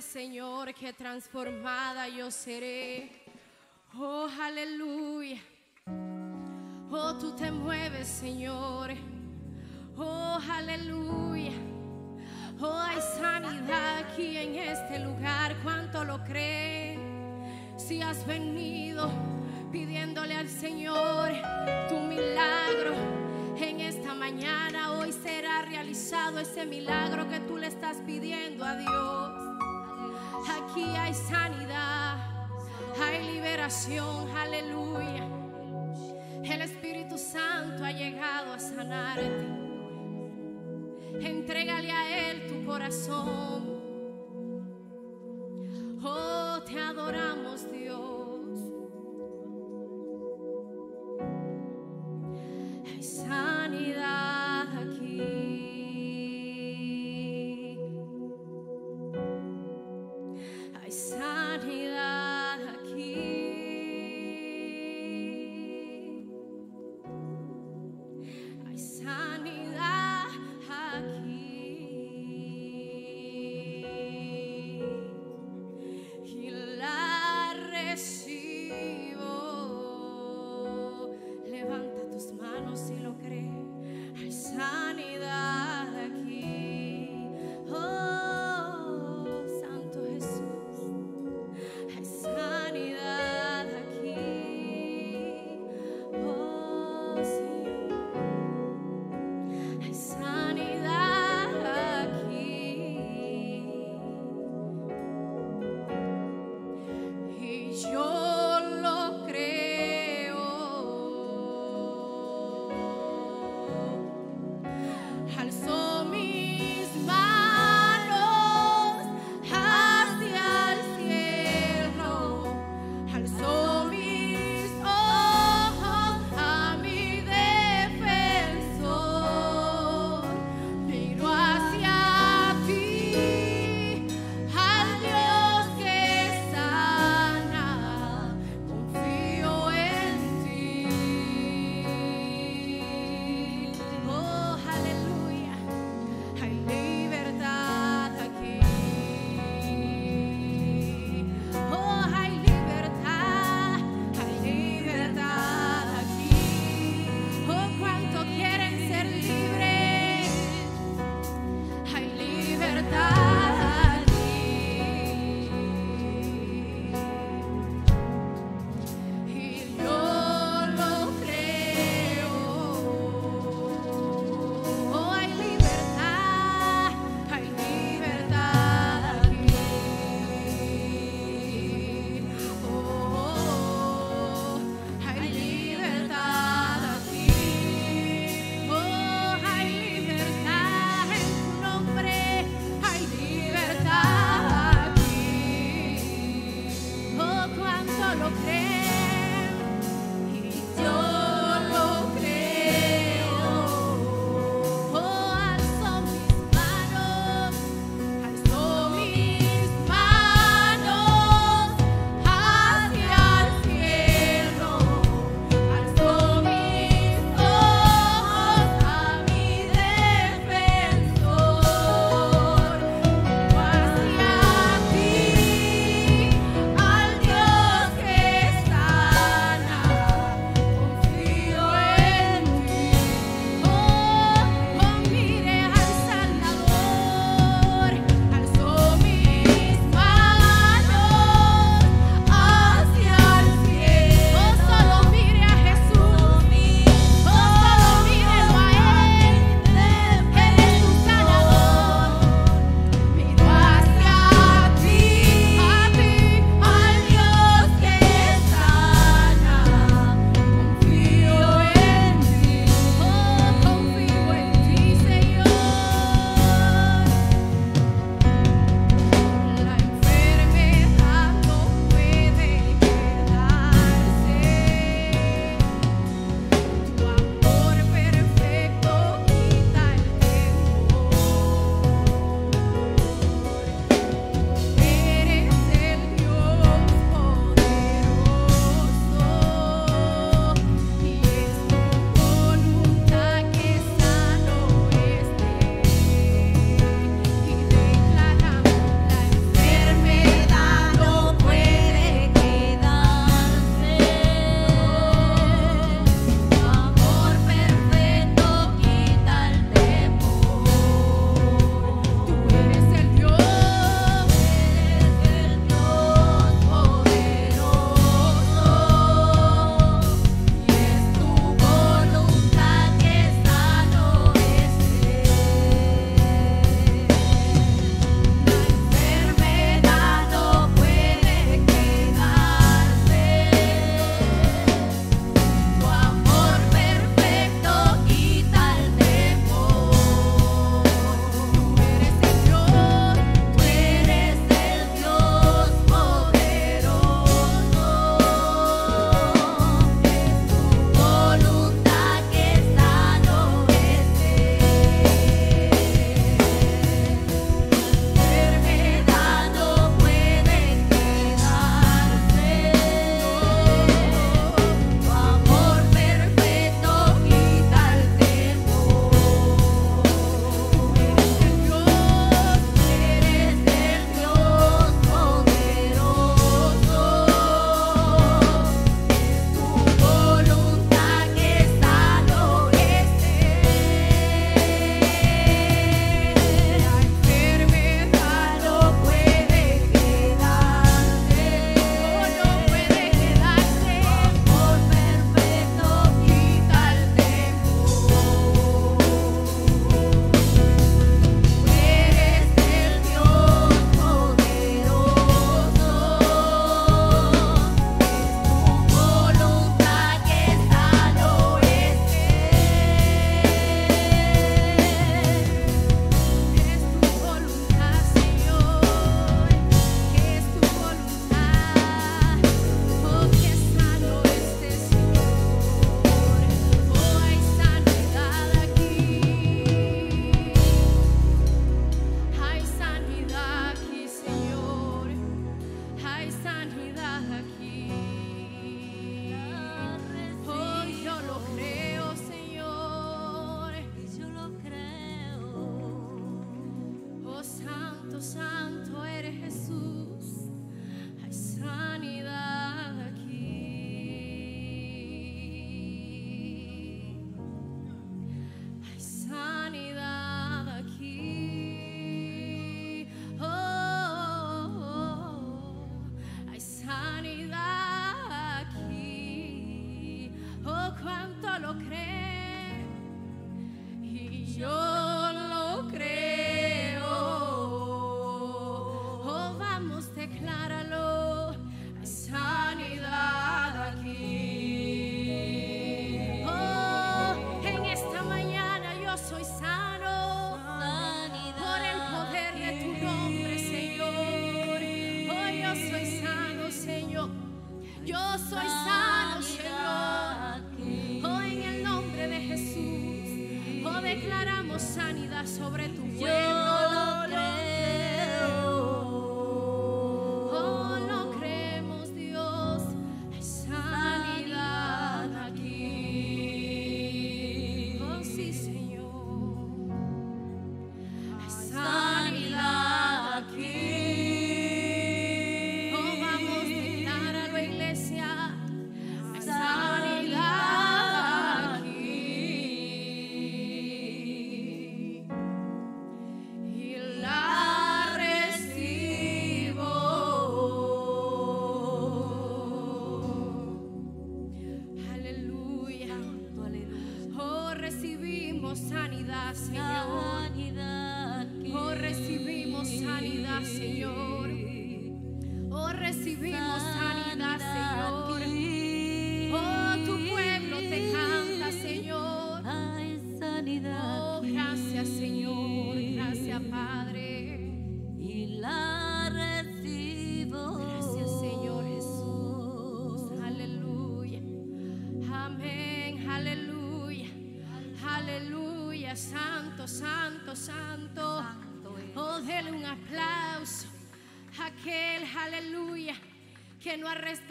Señor, que transformada yo seré. Oh, aleluya. Oh, tú te mueves, Señor. Oh, aleluya. Oh, hay sanidad aquí en este lugar. ¿Cuánto lo cree? Si has venido pidiéndole al Señor tu milagro en esta mañana, hoy será realizado ese milagro que tú le estás pidiendo a Dios hay sanidad, hay liberación, aleluya. El Espíritu Santo ha llegado a sanarte. Entrégale a Él tu corazón. Oh, te adoramos Dios.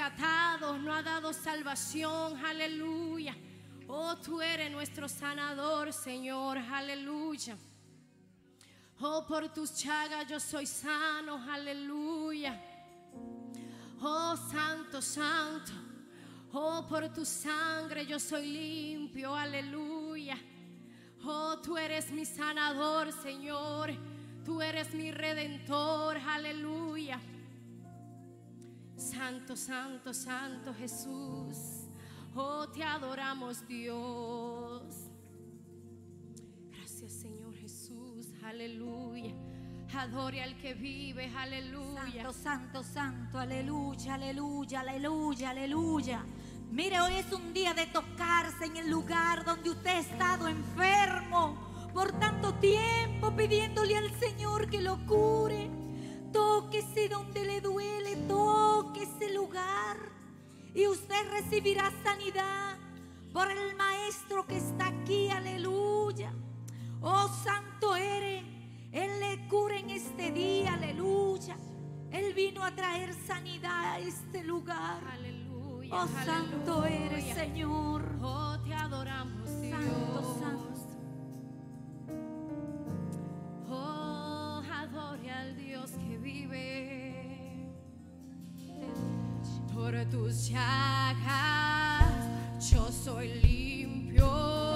No ha rescatado, no ha dado salvación, aleluya. Oh, tú eres nuestro sanador, Señor, aleluya. Oh, por tus chagas yo soy sano, aleluya. Oh, santo, santo. Oh, por tu sangre yo soy limpio, aleluya. Oh, tú eres mi sanador, Señor. Tú eres mi redentor, aleluya. Santo, santo, santo Jesús. Oh, te adoramos, Dios. Gracias, Señor Jesús, aleluya. Adore al que vive, aleluya. Santo, santo, santo, aleluya, aleluya, aleluya, aleluya. Mire, hoy es un día de tocarse en el lugar donde usted ha estado enfermo por tanto tiempo pidiéndole al Señor que lo cure. Tóquese donde le duele, toque ese lugar y usted recibirá sanidad por el Maestro que está aquí, aleluya. Oh, santo eres, Él le cura en este día, aleluya. Él vino a traer sanidad a este lugar. Aleluya. Oh, santo eres, Señor. Oh, te adoramos, Dios. Santo, santo. Oh, al Dios que vive. Por tus llagas yo soy limpio.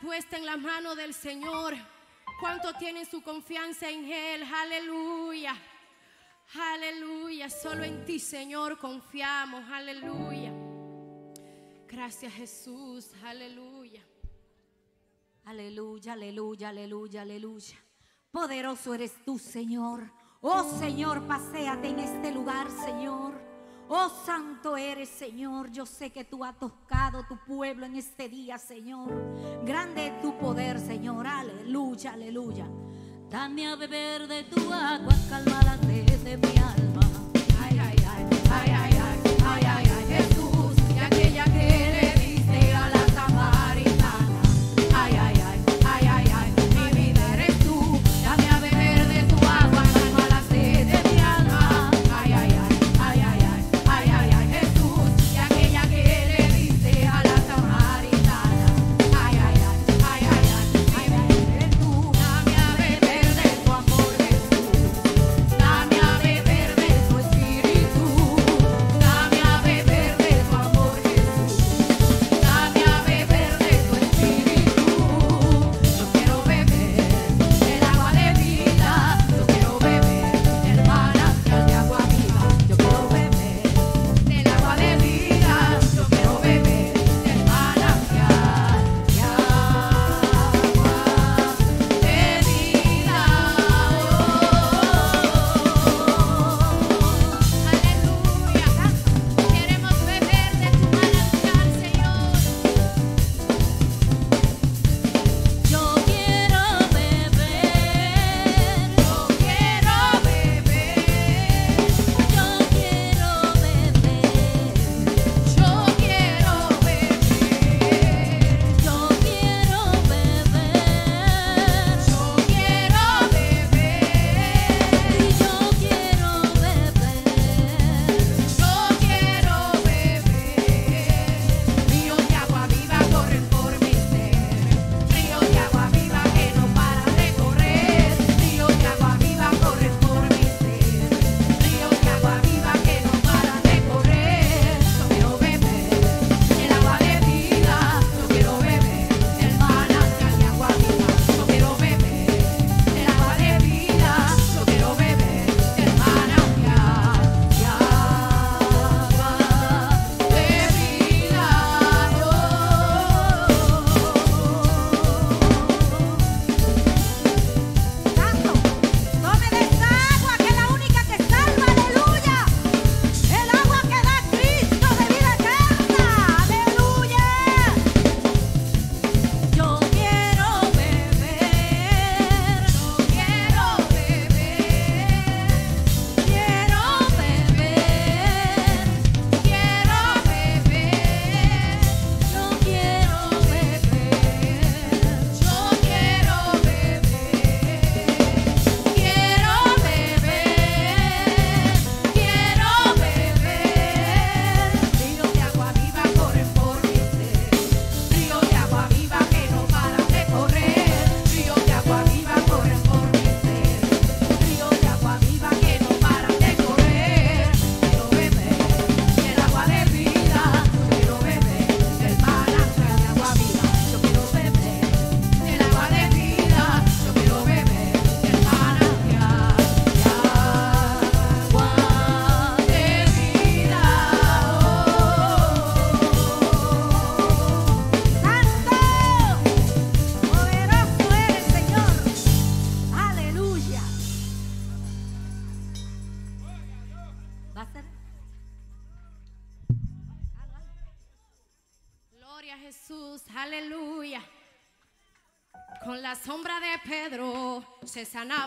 puesta en la mano del Señor. ¿Cuánto tienen su confianza en Él? Aleluya. Aleluya. Solo en ti, Señor, confiamos. Aleluya. Gracias, Jesús. Aleluya. Aleluya, aleluya, aleluya, aleluya. Poderoso eres tú, Señor. Oh Señor, paséate en este lugar, Señor. Oh santo eres, Señor. Yo sé que tú has tocado tu pueblo en este día, Señor. Grande es tu poder, Señor. Aleluya, aleluya. Dame a beber de tu agua, calma la sed de mi alma. Ay, ay, ay, ay, ay. artesanato.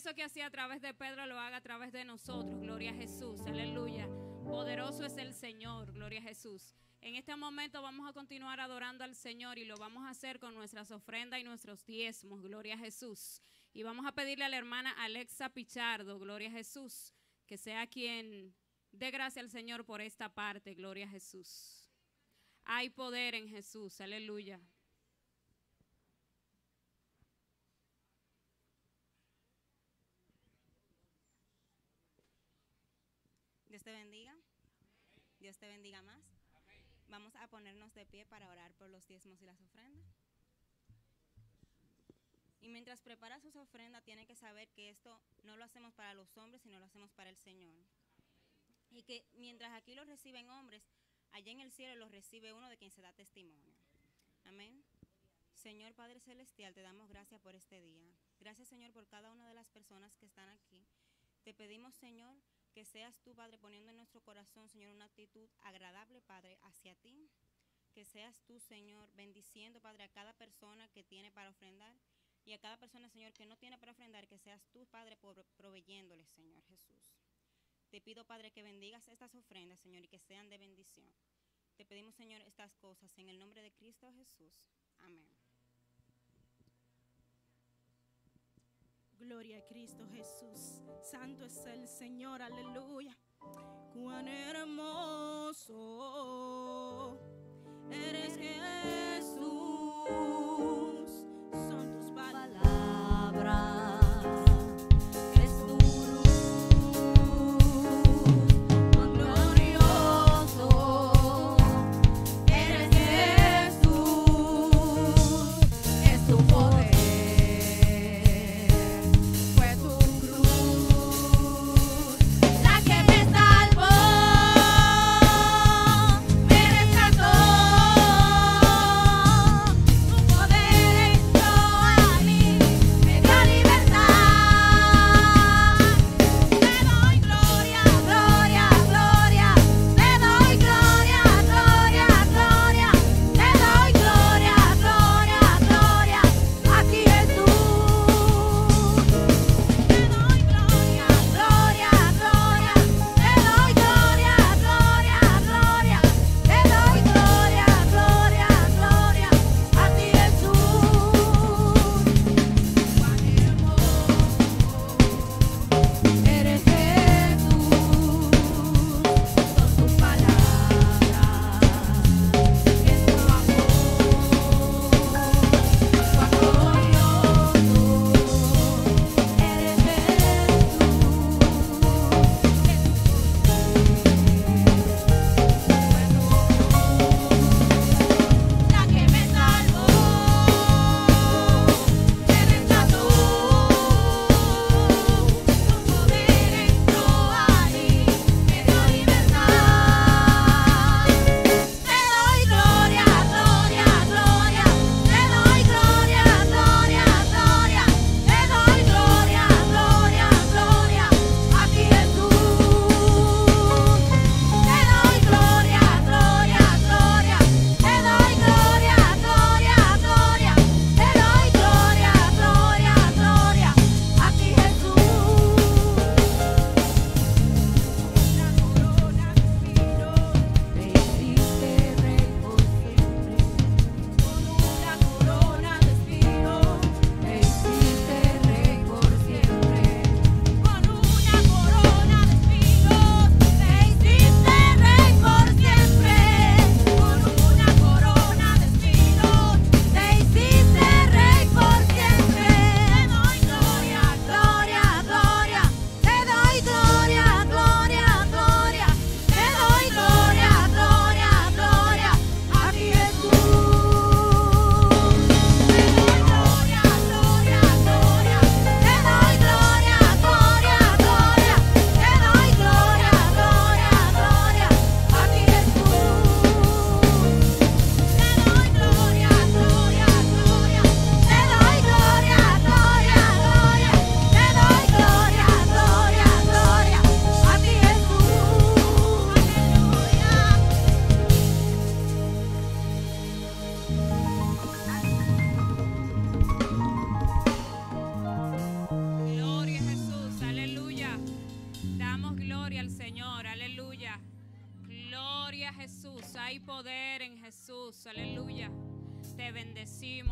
Eso que hacía a través de Pedro lo haga a través de nosotros, gloria a Jesús, aleluya. Poderoso es el Señor, gloria a Jesús. En este momento vamos a continuar adorando al Señor y lo vamos a hacer con nuestras ofrendas y nuestros diezmos, gloria a Jesús. Y vamos a pedirle a la hermana Alexa Pichardo, gloria a Jesús, que sea quien dé gracia al Señor por esta parte, gloria a Jesús. Hay poder en Jesús, aleluya. Dios te bendiga. Dios te bendiga más. Vamos a ponernos de pie para orar por los diezmos y las ofrendas. Y mientras prepara sus ofrendas, tiene que saber que esto no lo hacemos para los hombres, sino lo hacemos para el Señor. Y que mientras aquí lo reciben hombres, allá en el cielo los recibe uno de quien se da testimonio. Amén. Señor Padre Celestial, te damos gracias por este día. Gracias Señor por cada una de las personas que están aquí. Te pedimos Señor que seas tú Padre poniendo en nuestro corazón Señor una actitud agradable Padre hacia ti. Que seas tú Señor bendiciendo Padre a cada persona que tiene para ofrendar y a cada persona Señor que no tiene para ofrendar, que seas tú Padre proveyéndole Señor Jesús. Te pido, Padre, que bendigas estas ofrendas, Señor, y que sean de bendición. Te pedimos, Señor, estas cosas en el nombre de Cristo Jesús. Amén. Gloria a Cristo Jesús. Santo es el Señor, aleluya. Cuán hermoso eres Jesús.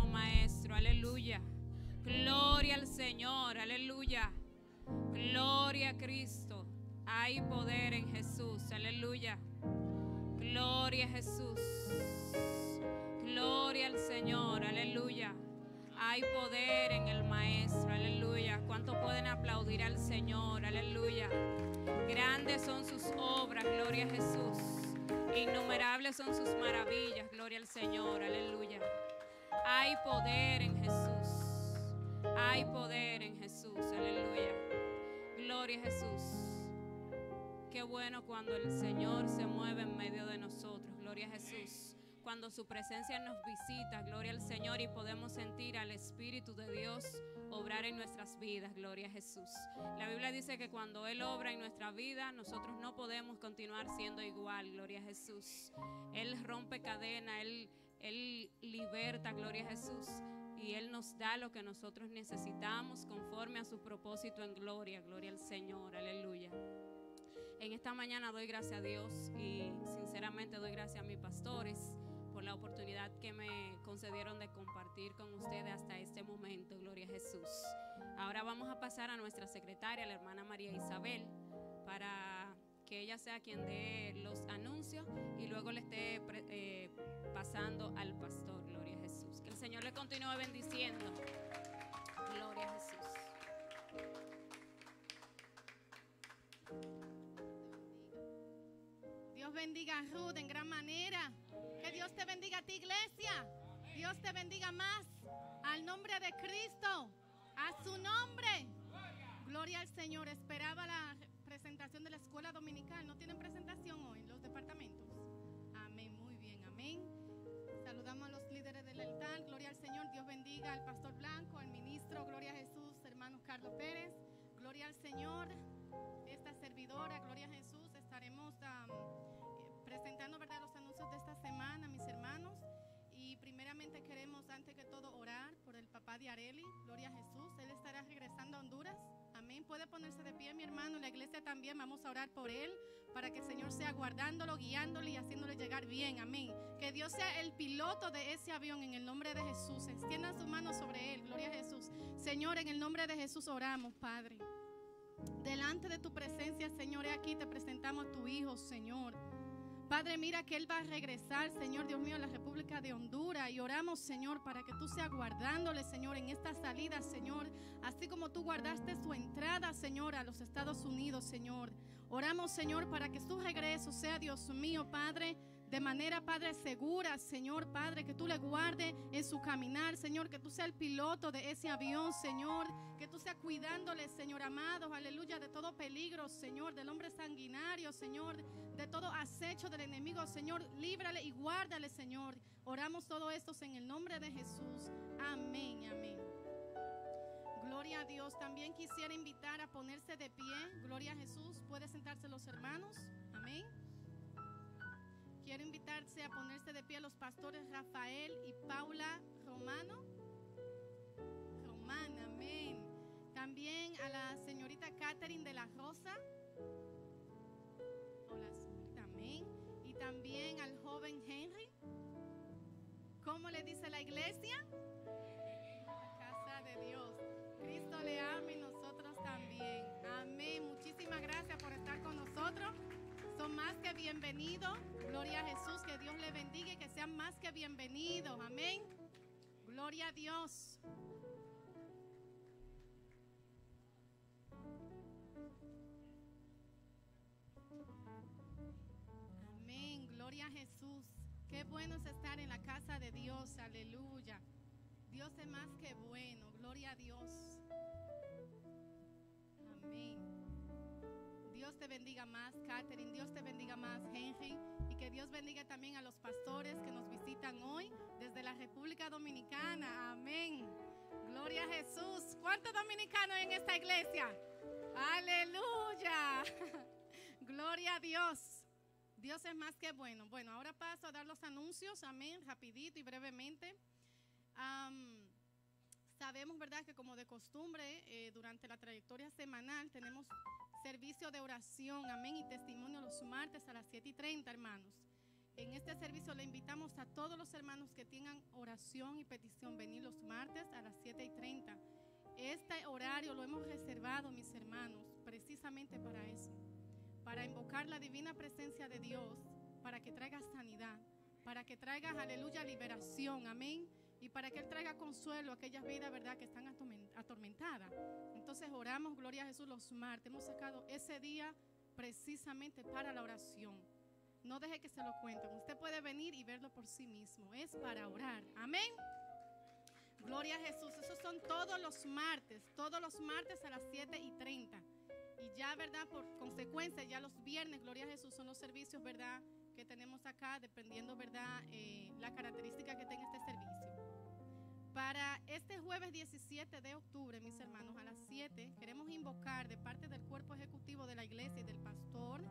Maestro. Aleluya. Gloria al Señor. Aleluya. Gloria a Cristo. Hay poder en Jesús. Aleluya. Gloria a Jesús. Gloria al Señor. Aleluya. Hay poder en el Maestro. Aleluya. ¿Cuánto pueden aplaudir al Señor? Aleluya. Grandes son sus obras. Gloria a Jesús. Innumerables son sus maravillas. Gloria al Señor. Aleluya. Hay poder en Jesús. Hay poder en Jesús. Aleluya. Gloria a Jesús. Qué bueno cuando el Señor se mueve en medio de nosotros. Gloria a Jesús. Cuando su presencia nos visita, gloria al Señor, y podemos sentir al Espíritu de Dios obrar en nuestras vidas. Gloria a Jesús. La Biblia dice que cuando Él obra en nuestra vida, nosotros no podemos continuar siendo igual. Gloria a Jesús. Él rompe cadena, Él, Él liberta. Gloria a Jesús. Y Él nos da lo que nosotros necesitamos conforme a su propósito en gloria. Gloria al Señor. Aleluya. En esta mañana doy gracias a Dios y sinceramente doy gracias a mis pastores por la oportunidad que me concedieron de compartir con ustedes hasta este momento. Gloria a Jesús. Ahora vamos a pasar a nuestra secretaria, la hermana María Isabel, para que ella sea quien dé los anuncios y luego le esté eh, pasando al pastor. Gloria a Jesús. Que el Señor le continúe bendiciendo. Gloria a Jesús. Dios bendiga a Ruth en gran manera. Que Dios te bendiga a ti, iglesia. Dios te bendiga más. Al nombre de Cristo. A su nombre. Gloria al Señor. Esperaba la presentación de la escuela dominical. ¿No tienen presentación hoy los departamentos? Amén. Muy bien. Amén. Saludamos a los líderes del altar. Gloria al Señor. Dios bendiga al pastor Blanco, al ministro. Gloria a Jesús, hermano Carlos Pérez. Gloria al Señor. Esta servidora. Gloria a Jesús. Estaremos um, presentando ¿verdad? los anuncios de esta semana, mis hermanos. Y primeramente queremos, antes que todo, orar por el papá de Areli. Gloria a Jesús. Él estará regresando a Honduras. Amén. Puede ponerse de pie, mi hermano. La iglesia también. Vamos a orar por él para que el Señor sea guardándolo, guiándole y haciéndole llegar bien. Amén. Que Dios sea el piloto de ese avión en el nombre de Jesús. Extiendan su mano sobre él. Gloria a Jesús. Señor, en el nombre de Jesús oramos, Padre. Delante de tu presencia, Señor, aquí te presentamos a tu Hijo, Señor. Padre, mira que Él va a regresar, Señor Dios mío, a la República de Honduras. Y oramos, Señor, para que tú seas guardándole, Señor, en esta salida, Señor. Así como tú guardaste su entrada, Señor, a los Estados Unidos, Señor. Oramos, Señor, para que su regreso sea, Dios mío, Padre de manera, Padre, segura, Señor, Padre, que tú le guardes en su caminar, Señor, que tú seas el piloto de ese avión, Señor, que tú seas cuidándole, Señor amado, aleluya, de todo peligro, Señor, del hombre sanguinario, Señor, de todo acecho del enemigo, Señor, líbrale y guárdale, Señor. Oramos todo esto en el nombre de Jesús. Amén, amén. Gloria a Dios. También quisiera invitar a ponerse de pie. Gloria a Jesús. Puede sentarse los hermanos. Amén. Quiero invitarse a ponerse de pie a los pastores Rafael y Paula Romano. Romana, amén. También a la señorita Catherine de la Rosa. Hola, señorita, amén. Y también al joven Henry. ¿Cómo le dice la iglesia? Casa de Dios. Cristo le ama y nosotros también. Amén. Muchísimas gracias por estar con nosotros. Son más que bienvenidos. Gloria a Jesús. Que Dios le bendiga y que sean más que bienvenidos. Amén. Gloria a Dios. Amén. Gloria a Jesús. Qué bueno es estar en la casa de Dios. Aleluya. Dios es más que bueno. Gloria a Dios. Amén. Dios te bendiga más, Catherine. Dios te bendiga más, Henry. Y que Dios bendiga también a los pastores que nos visitan hoy desde la República Dominicana. Amén. Gloria a Jesús. ¿Cuántos dominicanos hay en esta iglesia? Aleluya. Gloria a Dios. Dios es más que bueno. Bueno, ahora paso a dar los anuncios. Amén. Rapidito y brevemente. Um, sabemos, ¿verdad?, que como de costumbre, eh, durante la trayectoria semanal tenemos servicio de oración, amén, y testimonio los martes a las 7 y 30, hermanos. En este servicio le invitamos a todos los hermanos que tengan oración y petición venir los martes a las 7 y 30. Este horario lo hemos reservado, mis hermanos, precisamente para eso, para invocar la divina presencia de Dios, para que traiga sanidad, para que traiga, aleluya, liberación, amén, y para que Él traiga consuelo a aquellas vidas, ¿verdad?, que están atormen- atormentadas. Entonces oramos, gloria a Jesús, los martes. Hemos sacado ese día precisamente para la oración. No deje que se lo cuenten. Usted puede venir y verlo por sí mismo. Es para orar. Amén. Gloria a Jesús. Esos son todos los martes. Todos los martes a las 7 y 30. Y ya, ¿verdad? Por consecuencia, ya los viernes, Gloria a Jesús, son los servicios, ¿verdad? Que tenemos acá, dependiendo, ¿verdad? Eh, la característica que tenga este servicio. Para este jueves 17 de octubre, mis hermanos, a las 7, queremos invocar de parte del cuerpo ejecutivo de la iglesia y del pastor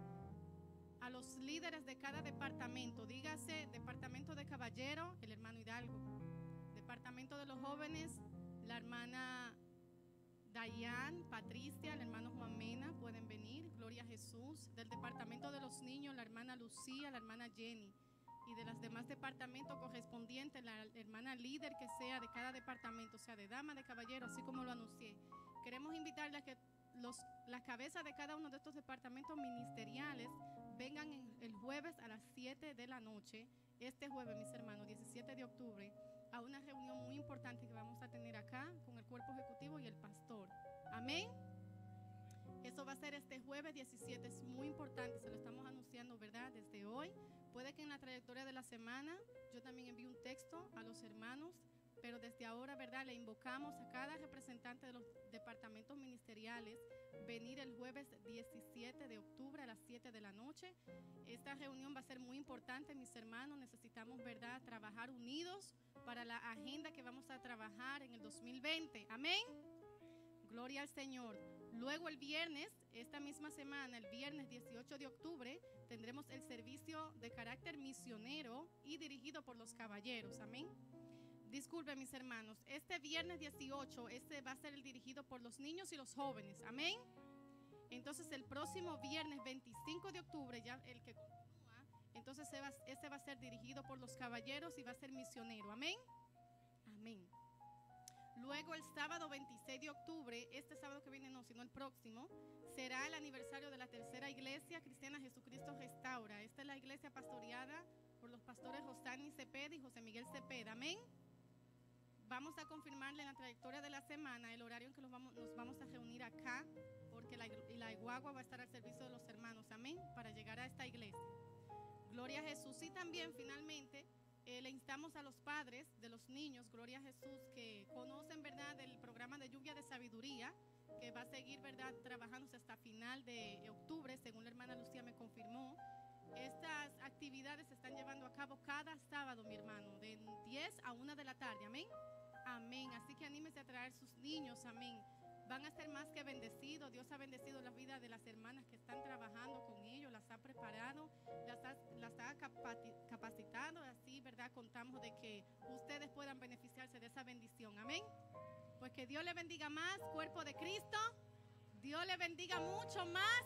a los líderes de cada departamento. Dígase, departamento de caballero, el hermano Hidalgo. Departamento de los jóvenes, la hermana Dayan, Patricia, el hermano Juan Mena, pueden venir. Gloria a Jesús. Del departamento de los niños, la hermana Lucía, la hermana Jenny y de los demás departamentos correspondientes, la hermana líder que sea de cada departamento, sea de dama, de caballero, así como lo anuncié. Queremos invitarles a que los, las cabezas de cada uno de estos departamentos ministeriales vengan en- el jueves a las 7 de la noche, este jueves, mis hermanos, 17 de octubre, a una reunión muy importante que vamos a tener acá con el cuerpo ejecutivo y el pastor. Amén. Eso va a ser este jueves 17, es muy importante, se lo estamos anunciando, ¿verdad? Desde hoy. Puede que en la trayectoria de la semana yo también envíe un texto a los hermanos, pero desde ahora, ¿verdad? Le invocamos a cada representante de los departamentos ministeriales venir el jueves 17 de octubre a las 7 de la noche. Esta reunión va a ser muy importante, mis hermanos. Necesitamos, ¿verdad?, trabajar unidos para la agenda que vamos a trabajar en el 2020. Amén. Gloria al Señor. Luego el viernes, esta misma semana, el viernes 18 de octubre, tendremos el servicio de carácter misionero y dirigido por los caballeros. Amén. Disculpen mis hermanos, este viernes 18, este va a ser el dirigido por los niños y los jóvenes. Amén. Entonces el próximo viernes 25 de octubre, ya el que continúa, entonces ese va a ser dirigido por los caballeros y va a ser misionero. Amén. Amén. Luego el sábado 26 de octubre, este sábado que viene no, sino el próximo, será el aniversario de la tercera iglesia cristiana Jesucristo Restaura. Esta es la iglesia pastoreada por los pastores Josani Cepeda y José Miguel Cepeda. Amén. Vamos a confirmarle en la trayectoria de la semana el horario en que nos vamos, nos vamos a reunir acá, porque la, la guagua va a estar al servicio de los hermanos. Amén. Para llegar a esta iglesia. Gloria a Jesús. Y también, finalmente, eh, le instamos a los padres de los niños, Gloria a Jesús, que conocen, ¿verdad?, del programa de lluvia de sabiduría, que va a seguir, ¿verdad?, trabajándose hasta final de octubre, según la hermana Lucía me confirmó. Estas actividades se están llevando a cabo cada sábado, mi hermano, de 10 a 1 de la tarde. Amén. Amén. Así que anímese a traer sus niños. Amén. Van a ser más que bendecidos. Dios ha bendecido la vida de las hermanas que están trabajando con ellos, las ha preparado, las ha, las ha capacitado. Así, ¿verdad? Contamos de que ustedes puedan beneficiarse de esa bendición. Amén. Pues que Dios le bendiga más, cuerpo de Cristo. Dios le bendiga mucho más.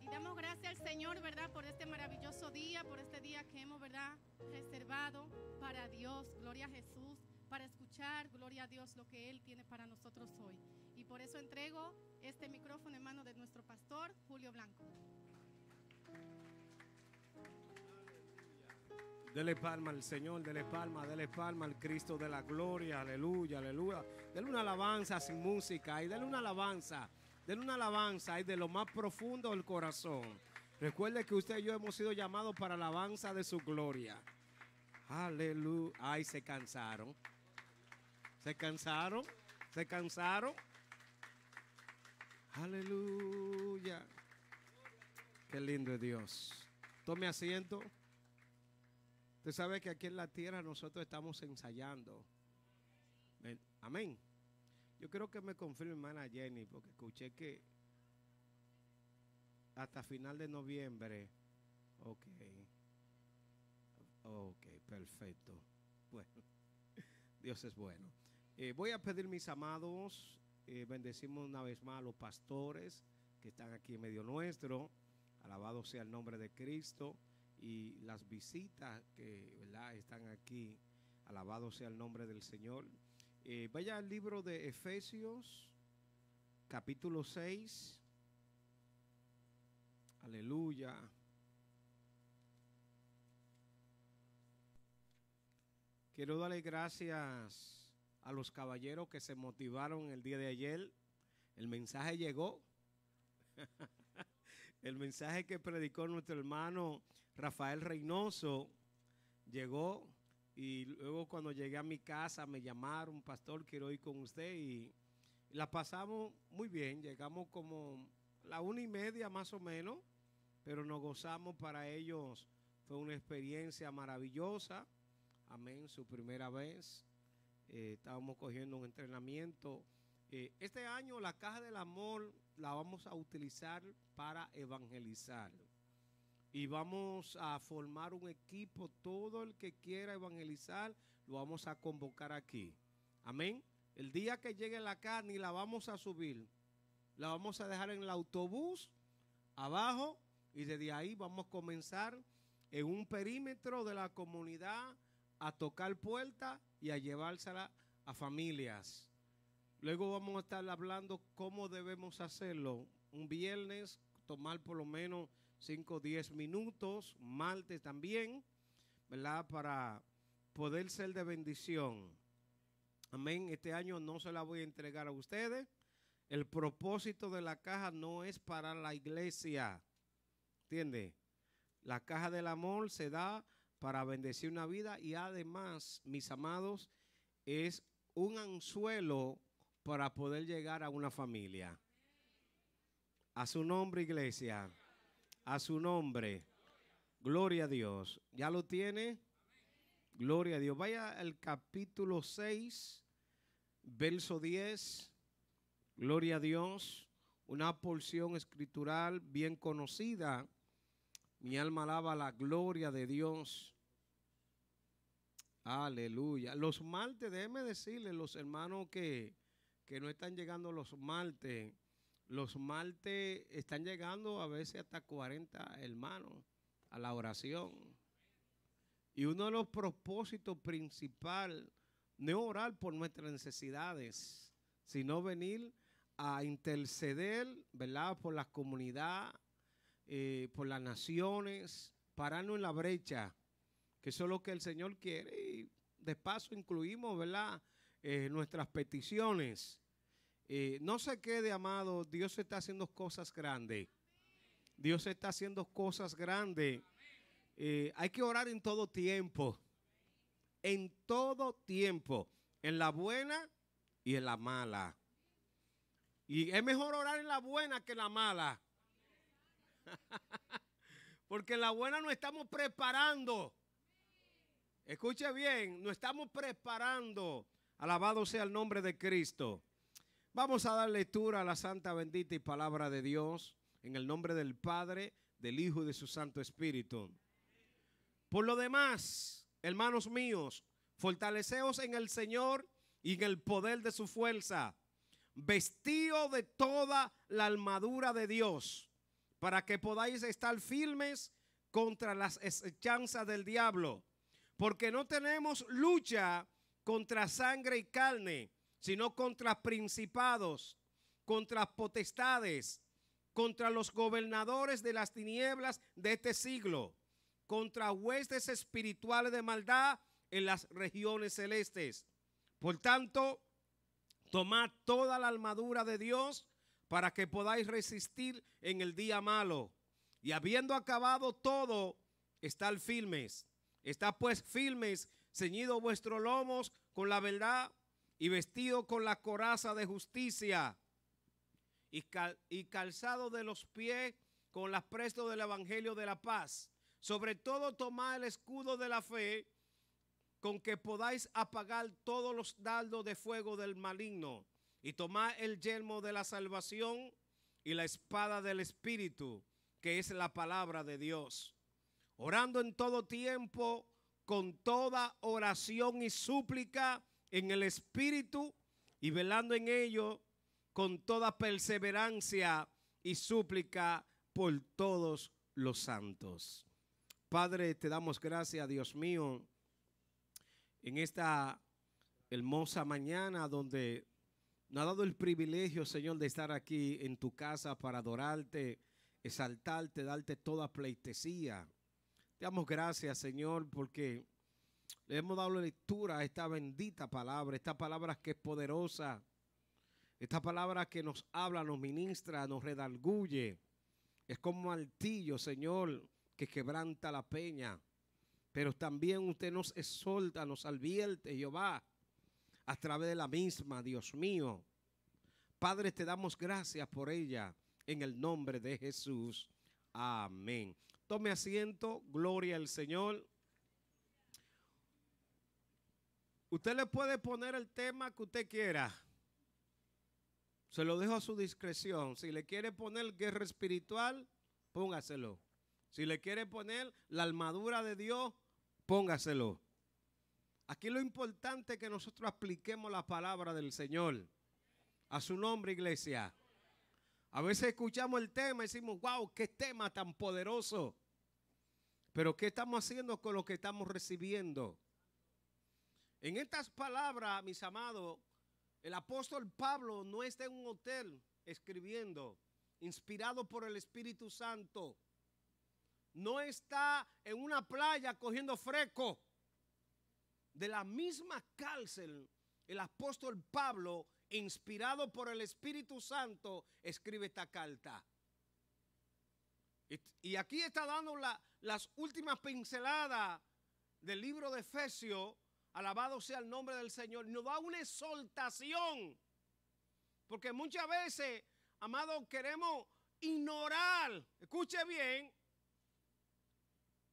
Y damos gracias al Señor, ¿verdad? Por este maravilloso día, por este día que hemos, ¿verdad? Reservado para Dios. Gloria a Jesús. Para escuchar, gloria a Dios, lo que Él tiene para nosotros hoy. Y por eso entrego este micrófono en manos de nuestro pastor, Julio Blanco. Dele palma al Señor, dele palma, dele palma al Cristo de la gloria, aleluya, aleluya. Dele una alabanza sin música y dele una alabanza, dele una alabanza y de lo más profundo del corazón. Recuerde que usted y yo hemos sido llamados para alabanza de su gloria. Aleluya. Ay, se cansaron. Se cansaron, se cansaron. Aleluya. Qué lindo es Dios. Tome asiento. Usted sabe que aquí en la tierra nosotros estamos ensayando. Amén. Yo creo que me confirme hermana Jenny, porque escuché que hasta final de noviembre. Ok. Ok, perfecto. Bueno, Dios es bueno. Eh, voy a pedir, mis amados, eh, bendecimos una vez más a los pastores que están aquí en medio nuestro. Alabado sea el nombre de Cristo. y las visitas que están aquí. Alabado sea el nombre del Señor. Eh, vaya al libro de Efesios, capítulo 6. Aleluya. Quiero darle gracias a los caballeros que se motivaron el día de ayer. El mensaje llegó. el mensaje que predicó nuestro hermano Rafael Reynoso llegó y luego cuando llegué a mi casa me llamaron, pastor, quiero ir con usted y, la pasamos muy bien, llegamos como la una y media más o menos, pero nos gozamos. Para ellos, fue una experiencia maravillosa, amén, su primera vez, eh, estábamos cogiendo un entrenamiento. Eh, este año la caja del amor la vamos a utilizar para evangelizar y vamos a formar un equipo. Todo el que quiera evangelizar, lo vamos a convocar aquí. Amén. El día que llegue la carne, la vamos a subir. La vamos a dejar en el autobús abajo y desde ahí vamos a comenzar en un perímetro de la comunidad a tocar puertas y a llevársela a familias. Luego vamos a estar hablando cómo debemos hacerlo. Un viernes, tomar por lo menos 5 o 10 minutos, martes también, ¿verdad? Para poder ser de bendición. Amén. Este año no se la voy a entregar a ustedes. El propósito de la caja no es para la iglesia. ¿Entiende? La caja del amor se da para bendecir una vida y además, mis amados, es un anzuelo para poder llegar a una familia. A su nombre, iglesia a su nombre. Gloria a Dios. ¿Ya lo tiene? Gloria a Dios. Vaya al capítulo 6, verso 10. Gloria a Dios. Una porción escritural bien conocida. Mi alma alaba la gloria de Dios. Aleluya. Los martes, déjeme decirle, los hermanos que, que no están llegando los martes los martes están llegando a veces hasta 40 hermanos a la oración. Y uno de los propósitos principales no es orar por nuestras necesidades, sino venir a interceder, ¿verdad? Por la comunidad, eh, por las naciones, pararnos en la brecha, que eso es lo que el Señor quiere. Y de paso incluimos, ¿verdad? Eh, nuestras peticiones. Eh, no se quede, amado, Dios está haciendo cosas grandes. Dios está haciendo cosas grandes. Eh, hay que orar en todo tiempo. En todo tiempo. En la buena y en la mala. Y es mejor orar en la buena que en la mala. Porque en la buena nos estamos preparando. Escuche bien, nos estamos preparando. Alabado sea el nombre de Cristo. Vamos a dar lectura a la santa, bendita y palabra de Dios en el nombre del Padre, del Hijo y de su Santo Espíritu. Por lo demás, hermanos míos, fortaleceos en el Señor y en el poder de su fuerza, vestido de toda la armadura de Dios, para que podáis estar firmes contra las hechanzas del diablo, porque no tenemos lucha contra sangre y carne, sino contra principados, contra potestades, contra los gobernadores de las tinieblas de este siglo, contra huestes espirituales de maldad en las regiones celestes. Por tanto, tomad toda la armadura de Dios para que podáis resistir en el día malo. Y habiendo acabado todo, estar firmes. Está pues firmes, ceñido vuestros lomos con la verdad y vestido con la coraza de justicia y, calzado de los pies con las prestos del evangelio de la paz. Sobre todo tomad el escudo de la fe con que podáis apagar todos los dardos de fuego del maligno y tomad el yelmo de la salvación y la espada del espíritu, que es la palabra de Dios. Orando en todo tiempo con toda oración y súplica en el Espíritu y velando en ello con toda perseverancia y súplica por todos los santos. Padre, te damos gracias, Dios mío, en esta hermosa mañana donde nos ha dado el privilegio, Señor, de estar aquí en tu casa para adorarte, exaltarte, darte toda pleitesía. Te damos gracias, Señor, porque le hemos dado lectura a esta bendita palabra, esta palabra que es poderosa, esta palabra que nos habla, nos ministra, nos redarguye. Es como altillo, Señor, que quebranta la peña. Pero también usted nos exalta, nos advierte, Jehová, a través de la misma, Dios mío. Padre, te damos gracias por ella en el nombre de Jesús. Amén. Tome asiento, gloria al Señor. Usted le puede poner el tema que usted quiera. Se lo dejo a su discreción. Si le quiere poner guerra espiritual, póngaselo. Si le quiere poner la armadura de Dios, póngaselo. Aquí lo importante es que nosotros apliquemos la palabra del Señor. A su nombre, iglesia. A veces escuchamos el tema y decimos, wow, qué tema tan poderoso. Pero ¿qué estamos haciendo con lo que estamos recibiendo? En estas palabras, mis amados, el apóstol Pablo no está en un hotel escribiendo, inspirado por el Espíritu Santo. No está en una playa cogiendo fresco. De la misma cárcel, el apóstol Pablo, inspirado por el Espíritu Santo, escribe esta carta. Y aquí está dando las últimas pinceladas del libro de Efesios Alabado sea el nombre del Señor. Nos da una exaltación. Porque muchas veces, amado, queremos ignorar. Escuche bien.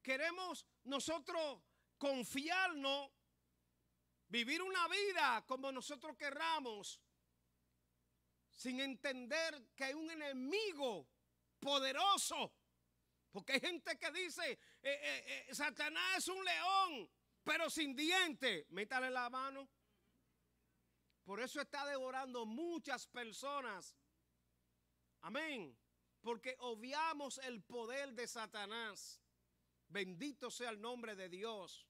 Queremos nosotros confiarnos, vivir una vida como nosotros querramos, sin entender que hay un enemigo poderoso. Porque hay gente que dice, eh, eh, eh, Satanás es un león pero sin dientes. Métale la mano. Por eso está devorando muchas personas. Amén. Porque obviamos el poder de Satanás. Bendito sea el nombre de Dios.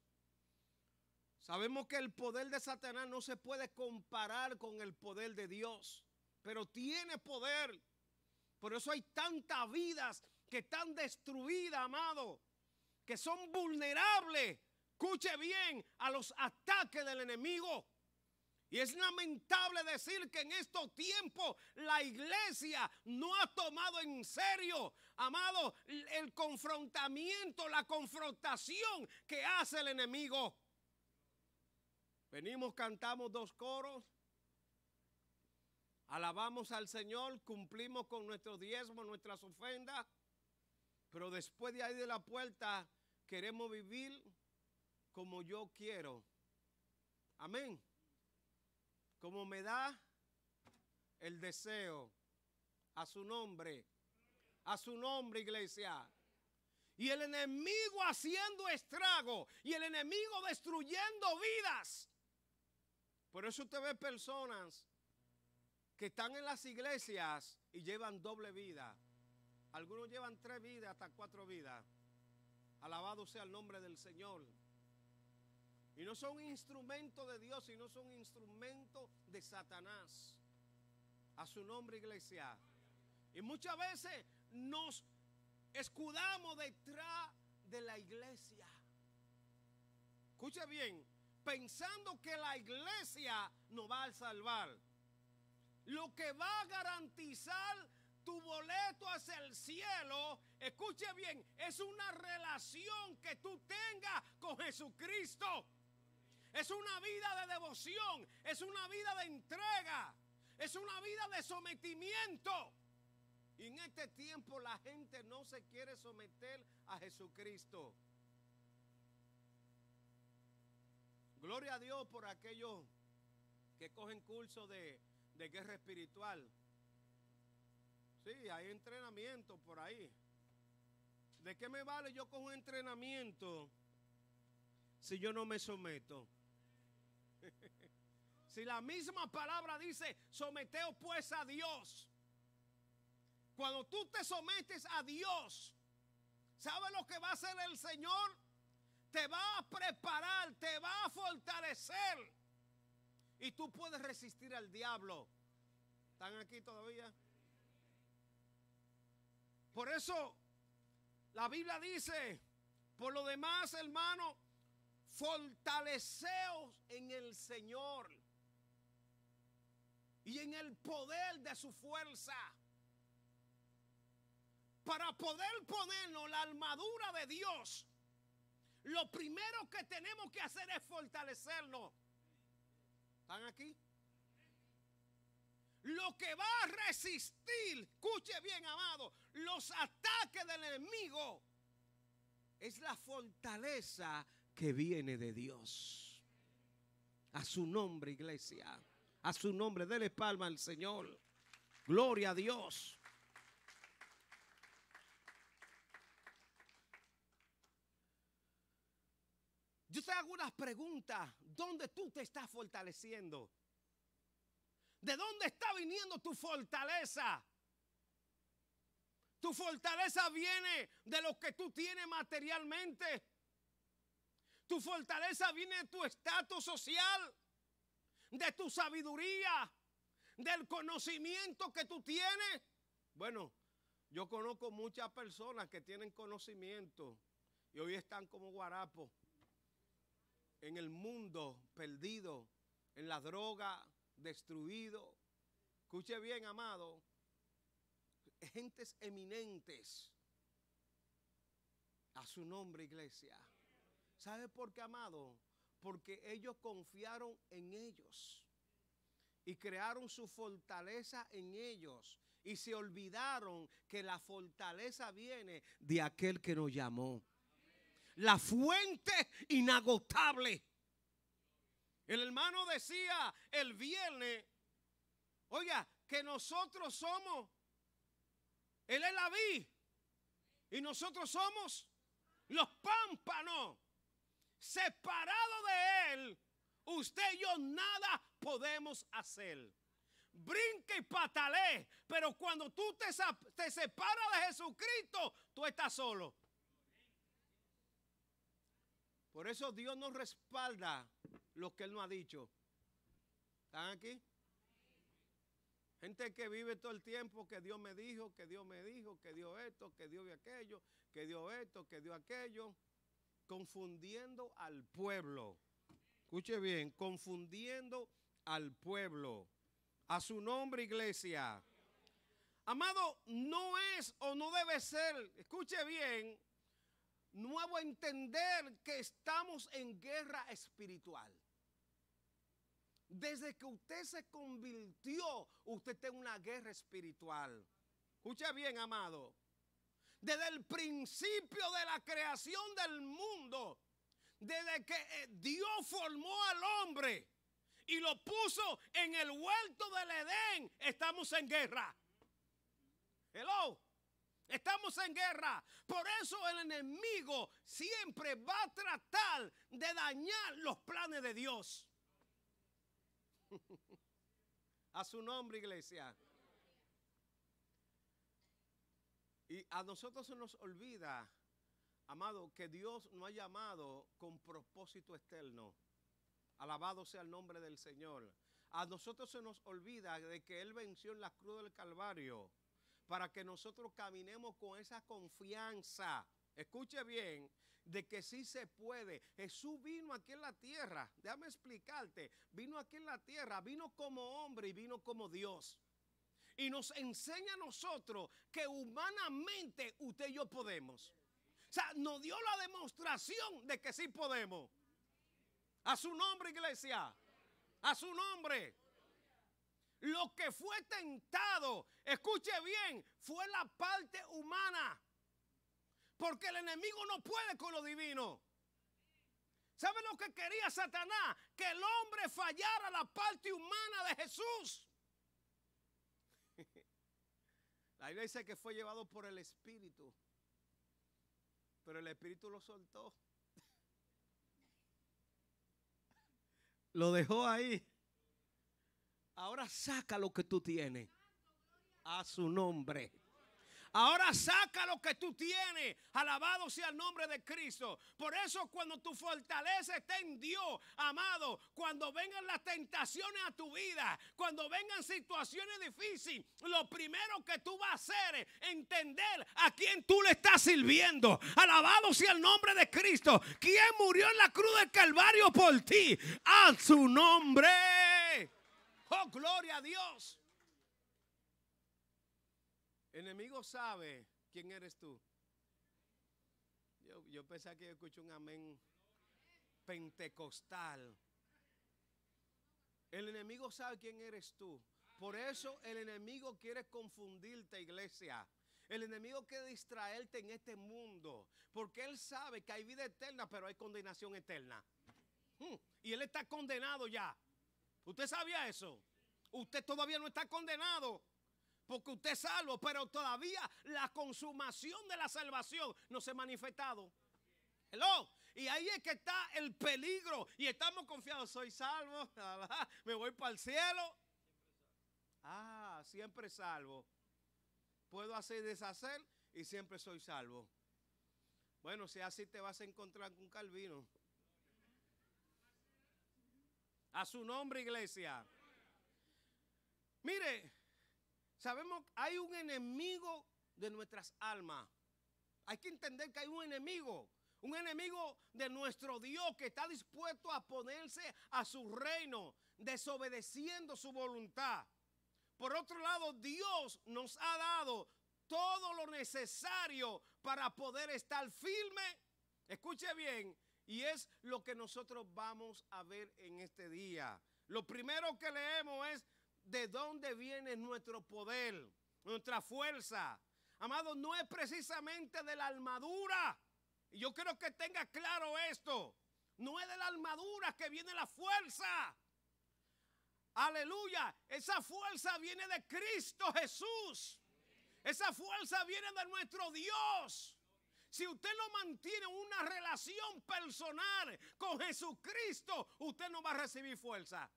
Sabemos que el poder de Satanás no se puede comparar con el poder de Dios, pero tiene poder. Por eso hay tantas vidas que están destruidas, amado, que son vulnerables escuche bien, a los ataques del enemigo. Y es lamentable decir que en estos tiempos la iglesia no ha tomado en serio, amado, el confrontamiento, la confrontación que hace el enemigo. Venimos, cantamos dos coros, alabamos al Señor, cumplimos con nuestros diezmos, nuestras ofrendas, pero después de ahí de la puerta queremos vivir como yo quiero. Amén. Como me da el deseo a su nombre. A su nombre, iglesia. Y el enemigo haciendo estrago. Y el enemigo destruyendo vidas. Por eso usted ve personas que están en las iglesias y llevan doble vida. Algunos llevan tres vidas hasta cuatro vidas. Alabado sea el nombre del Señor. Y no son instrumentos de Dios, sino son instrumentos de Satanás. A su nombre, iglesia. Y muchas veces nos escudamos detrás de la iglesia. Escuche bien, pensando que la iglesia nos va a salvar. Lo que va a garantizar tu boleto hacia el cielo, escuche bien, es una relación que tú tengas con Jesucristo. Es una vida de devoción, es una vida de entrega, es una vida de sometimiento. Y en este tiempo la gente no se quiere someter a Jesucristo. Gloria a Dios por aquellos que cogen curso de, de guerra espiritual. Sí, hay entrenamiento por ahí. ¿De qué me vale yo con un entrenamiento si yo no me someto? si la misma palabra dice, someteos pues a Dios. Cuando tú te sometes a Dios, ¿sabe lo que va a hacer el Señor? Te va a preparar, te va a fortalecer. Y tú puedes resistir al diablo. ¿Están aquí todavía? Por eso la Biblia dice, por lo demás, hermano, fortaleceos en el Señor y en el poder de su fuerza. Para poder ponernos la armadura de Dios, lo primero que tenemos que hacer es fortalecernos. ¿Están aquí? Lo que va a resistir, escuche bien, amado, los ataques del enemigo es la fortaleza que viene de Dios. A su nombre, iglesia. A su nombre, dele palma al Señor. Gloria a Dios. Yo te hago unas preguntas. ¿Dónde tú te estás fortaleciendo? ¿De dónde está viniendo tu fortaleza? Tu fortaleza viene de lo que tú tienes materialmente. Tu fortaleza viene de tu estatus social, de tu sabiduría, del conocimiento que tú tienes. Bueno, yo conozco muchas personas que tienen conocimiento y hoy están como guarapos en el mundo perdido, en la droga, destruido. Escuche bien, amado. Gentes eminentes. A su nombre, iglesia. ¿Sabe por qué, amado? Porque ellos confiaron en ellos y crearon su fortaleza en ellos y se olvidaron que la fortaleza viene de aquel que nos llamó. La fuente inagotable. El hermano decía el viernes, oiga, que nosotros somos, él es la vid y nosotros somos los pámpanos. Separado de él, usted y yo nada podemos hacer. Brinque y patale, pero cuando tú te, te separas de Jesucristo, tú estás solo. Por eso Dios nos respalda lo que Él no ha dicho. ¿Están aquí? Gente que vive todo el tiempo que Dios me dijo, que Dios me dijo, que Dios esto, que Dios aquello, que Dios esto, que Dios aquello, confundiendo al pueblo. Escuche bien, confundiendo al pueblo. A su nombre, iglesia. Amado, no es o no debe ser, escuche bien, nuevo entender que estamos en guerra espiritual. Desde que usted se convirtió, usted está en una guerra espiritual. Escucha bien, amado. Desde el principio de la creación del mundo, desde que eh, Dios formó al hombre y lo puso en el huerto del Edén, estamos en guerra. Hello. Estamos en guerra. Por eso el enemigo siempre va a tratar de dañar los planes de Dios. a su nombre, iglesia. Y a nosotros se nos olvida, amado, que Dios nos ha llamado con propósito externo. Alabado sea el nombre del Señor. A nosotros se nos olvida de que Él venció en la cruz del Calvario para que nosotros caminemos con esa confianza. Escuche bien, de que sí se puede. Jesús vino aquí en la tierra, déjame explicarte, vino aquí en la tierra, vino como hombre y vino como Dios. Y nos enseña a nosotros que humanamente usted y yo podemos. O sea, nos dio la demostración de que sí podemos. A su nombre, iglesia. A su nombre. Lo que fue tentado, escuche bien, fue la parte humana. Porque el enemigo no puede con lo divino. ¿Sabe lo que quería Satanás? Que el hombre fallara la parte humana de Jesús. La Biblia dice que fue llevado por el Espíritu. Pero el Espíritu lo soltó. Lo dejó ahí. Ahora saca lo que tú tienes. A su nombre. Ahora saca lo que tú tienes. Alabado sea el nombre de Cristo. Por eso cuando tu fortaleza está en Dios, amado, cuando vengan las tentaciones a tu vida, cuando vengan situaciones difíciles, lo primero que tú vas a hacer es entender a quién tú le estás sirviendo. Alabado sea el nombre de Cristo. ¿Quién murió en la cruz del Calvario por ti? A su nombre. Oh, gloria a Dios. El enemigo sabe quién eres tú. Yo, yo pensé que escuché un amén pentecostal. El enemigo sabe quién eres tú. Por eso el enemigo quiere confundirte, iglesia. El enemigo quiere distraerte en este mundo. Porque él sabe que hay vida eterna, pero hay condenación eterna. Hmm, Y él está condenado ya. ¿Usted sabía eso? Usted todavía no está condenado. Porque usted es salvo, pero todavía la consumación de la salvación no se ha manifestado. Hello. Y ahí es que está el peligro. Y estamos confiados. Soy salvo. Me voy para el cielo. Ah, siempre salvo. Puedo hacer y deshacer y siempre soy salvo. Bueno, si así te vas a encontrar con Calvino. A su nombre, iglesia. Mire, sabemos hay un enemigo de nuestras almas. Hay que entender que hay un enemigo. Un enemigo de nuestro Dios que está dispuesto a ponerse a su reino, desobedeciendo su voluntad. Por otro lado, Dios nos ha dado todo lo necesario para poder estar firme. Escuche bien, y es lo que nosotros vamos a ver en este día. Lo primero que leemos es de dónde viene nuestro poder, nuestra fuerza. Amado, no es precisamente de la armadura. Y yo quiero que tenga claro esto. No es de la armadura que viene la fuerza. Aleluya. Esa fuerza viene de Cristo Jesús. Esa fuerza viene de nuestro Dios. Si usted no mantiene una relación personal con Jesucristo, usted no va a recibir fuerza.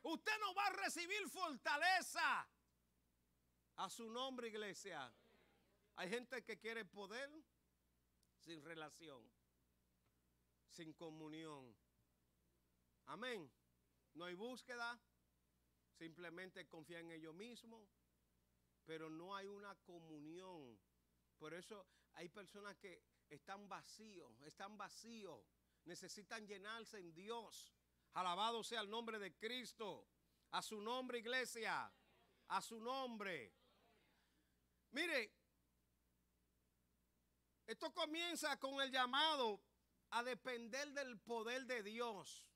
Usted no va a recibir fortaleza. A su nombre, iglesia. Hay gente que quiere poder sin relación, sin comunión. Amén. No hay búsqueda, simplemente confía en ellos mismos, pero no hay una comunión. Por eso hay personas que están vacíos, están vacíos, necesitan llenarse en Dios. Alabado sea el nombre de Cristo. A su nombre, iglesia. A su nombre. Mire, esto comienza con el llamado a depender del poder de Dios.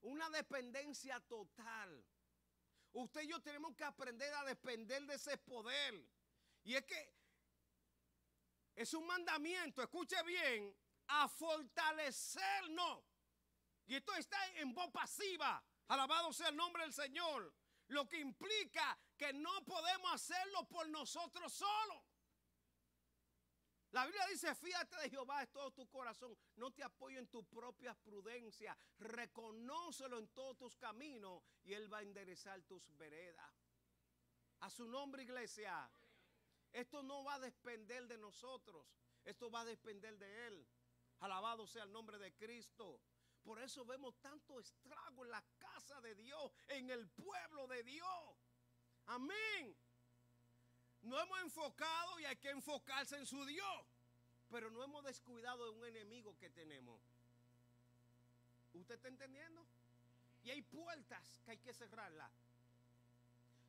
Una dependencia total. Usted y yo tenemos que aprender a depender de ese poder. Y es que es un mandamiento, escuche bien, a fortalecernos. Y esto está en voz pasiva. Alabado sea el nombre del Señor. Lo que implica que no podemos hacerlo por nosotros solos. La Biblia dice, fíjate de Jehová de todo tu corazón, no te apoyo en tu propia prudencia, reconócelo en todos tus caminos y Él va a enderezar tus veredas. A su nombre, iglesia. Esto no va a depender de nosotros, esto va a depender de Él. Alabado sea el nombre de Cristo. Por eso vemos tanto estrago en la casa de Dios, en el pueblo de Dios. Amén. No hemos enfocado y hay que enfocarse en su Dios. Pero no hemos descuidado de un enemigo que tenemos. ¿Usted está entendiendo? Y hay puertas que hay que cerrarlas.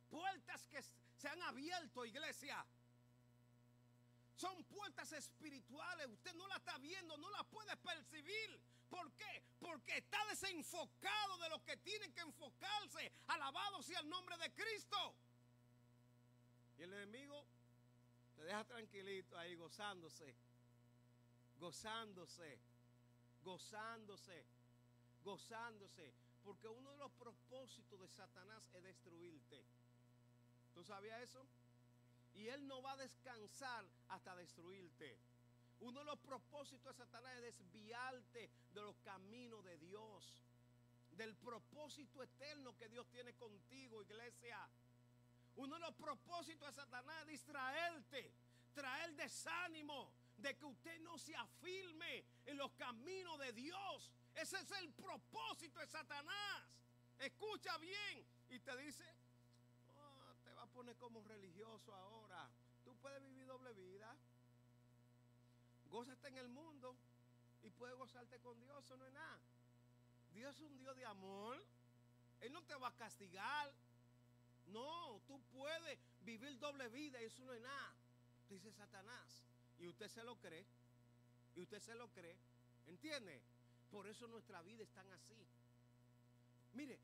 Puertas que se han abierto, iglesia. Son puertas espirituales. Usted no la está viendo, no la puede percibir. ¿Por qué? Porque está desenfocado de lo que tiene que enfocarse. Alabado sea el nombre de Cristo. Y el enemigo te deja tranquilito ahí gozándose, gozándose, gozándose, gozándose. Porque uno de los propósitos de Satanás es destruirte. ¿Tú sabías eso? Y él no va a descansar hasta destruirte. Uno de los propósitos de Satanás es desviarte de los caminos de Dios. Del propósito eterno que Dios tiene contigo, iglesia. Uno de los propósitos de Satanás es distraerte, traer desánimo, de que usted no se afirme en los caminos de Dios. Ese es el propósito de Satanás. Escucha bien. Y te dice, "Oh, te va a poner como religioso ahora. Tú puedes vivir doble vida. Gózate en el mundo y puedes gozarte con Dios. Eso no es nada. Dios es un Dios de amor. Él no te va a castigar. No, tú puedes vivir doble vida eso no es nada. Dice Satanás. Y usted se lo cree. Y usted se lo cree. ¿Entiende? Por eso nuestra vida es tan así. Mire,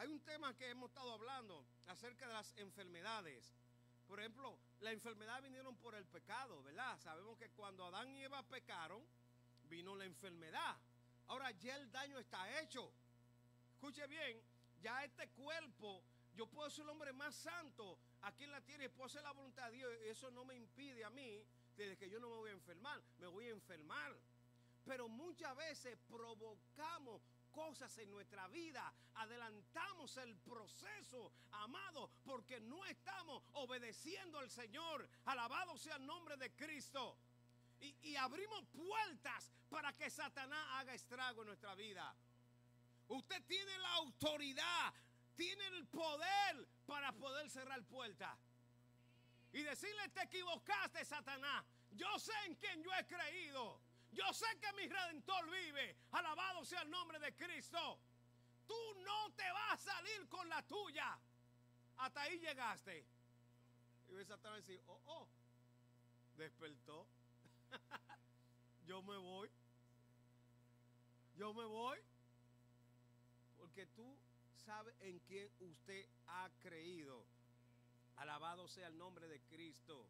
hay un tema que hemos estado hablando acerca de las enfermedades. Por ejemplo, las enfermedades vinieron por el pecado, ¿verdad? Sabemos que cuando Adán y Eva pecaron, vino la enfermedad. Ahora ya el daño está hecho. Escuche bien, ya este cuerpo, yo puedo ser el hombre más santo aquí en la tierra y puedo hacer la voluntad de Dios. Eso no me impide a mí, desde que yo no me voy a enfermar, me voy a enfermar. Pero muchas veces provocamos cosas en nuestra vida, adelantamos el proceso, amado, porque no estamos obedeciendo al Señor. Alabado sea el nombre de Cristo. Y, y abrimos puertas para que Satanás haga estrago en nuestra vida. Usted tiene la autoridad, tiene el poder para poder cerrar puertas. Y decirle, te equivocaste, Satanás. Yo sé en quién yo he creído. Yo sé que mi redentor vive. Alabado sea el nombre de Cristo. Tú no te vas a salir con la tuya. Hasta ahí llegaste. Y ve Satanás decir, oh, oh, despertó. yo me voy. Yo me voy. Porque tú sabes en quién usted ha creído. Alabado sea el nombre de Cristo.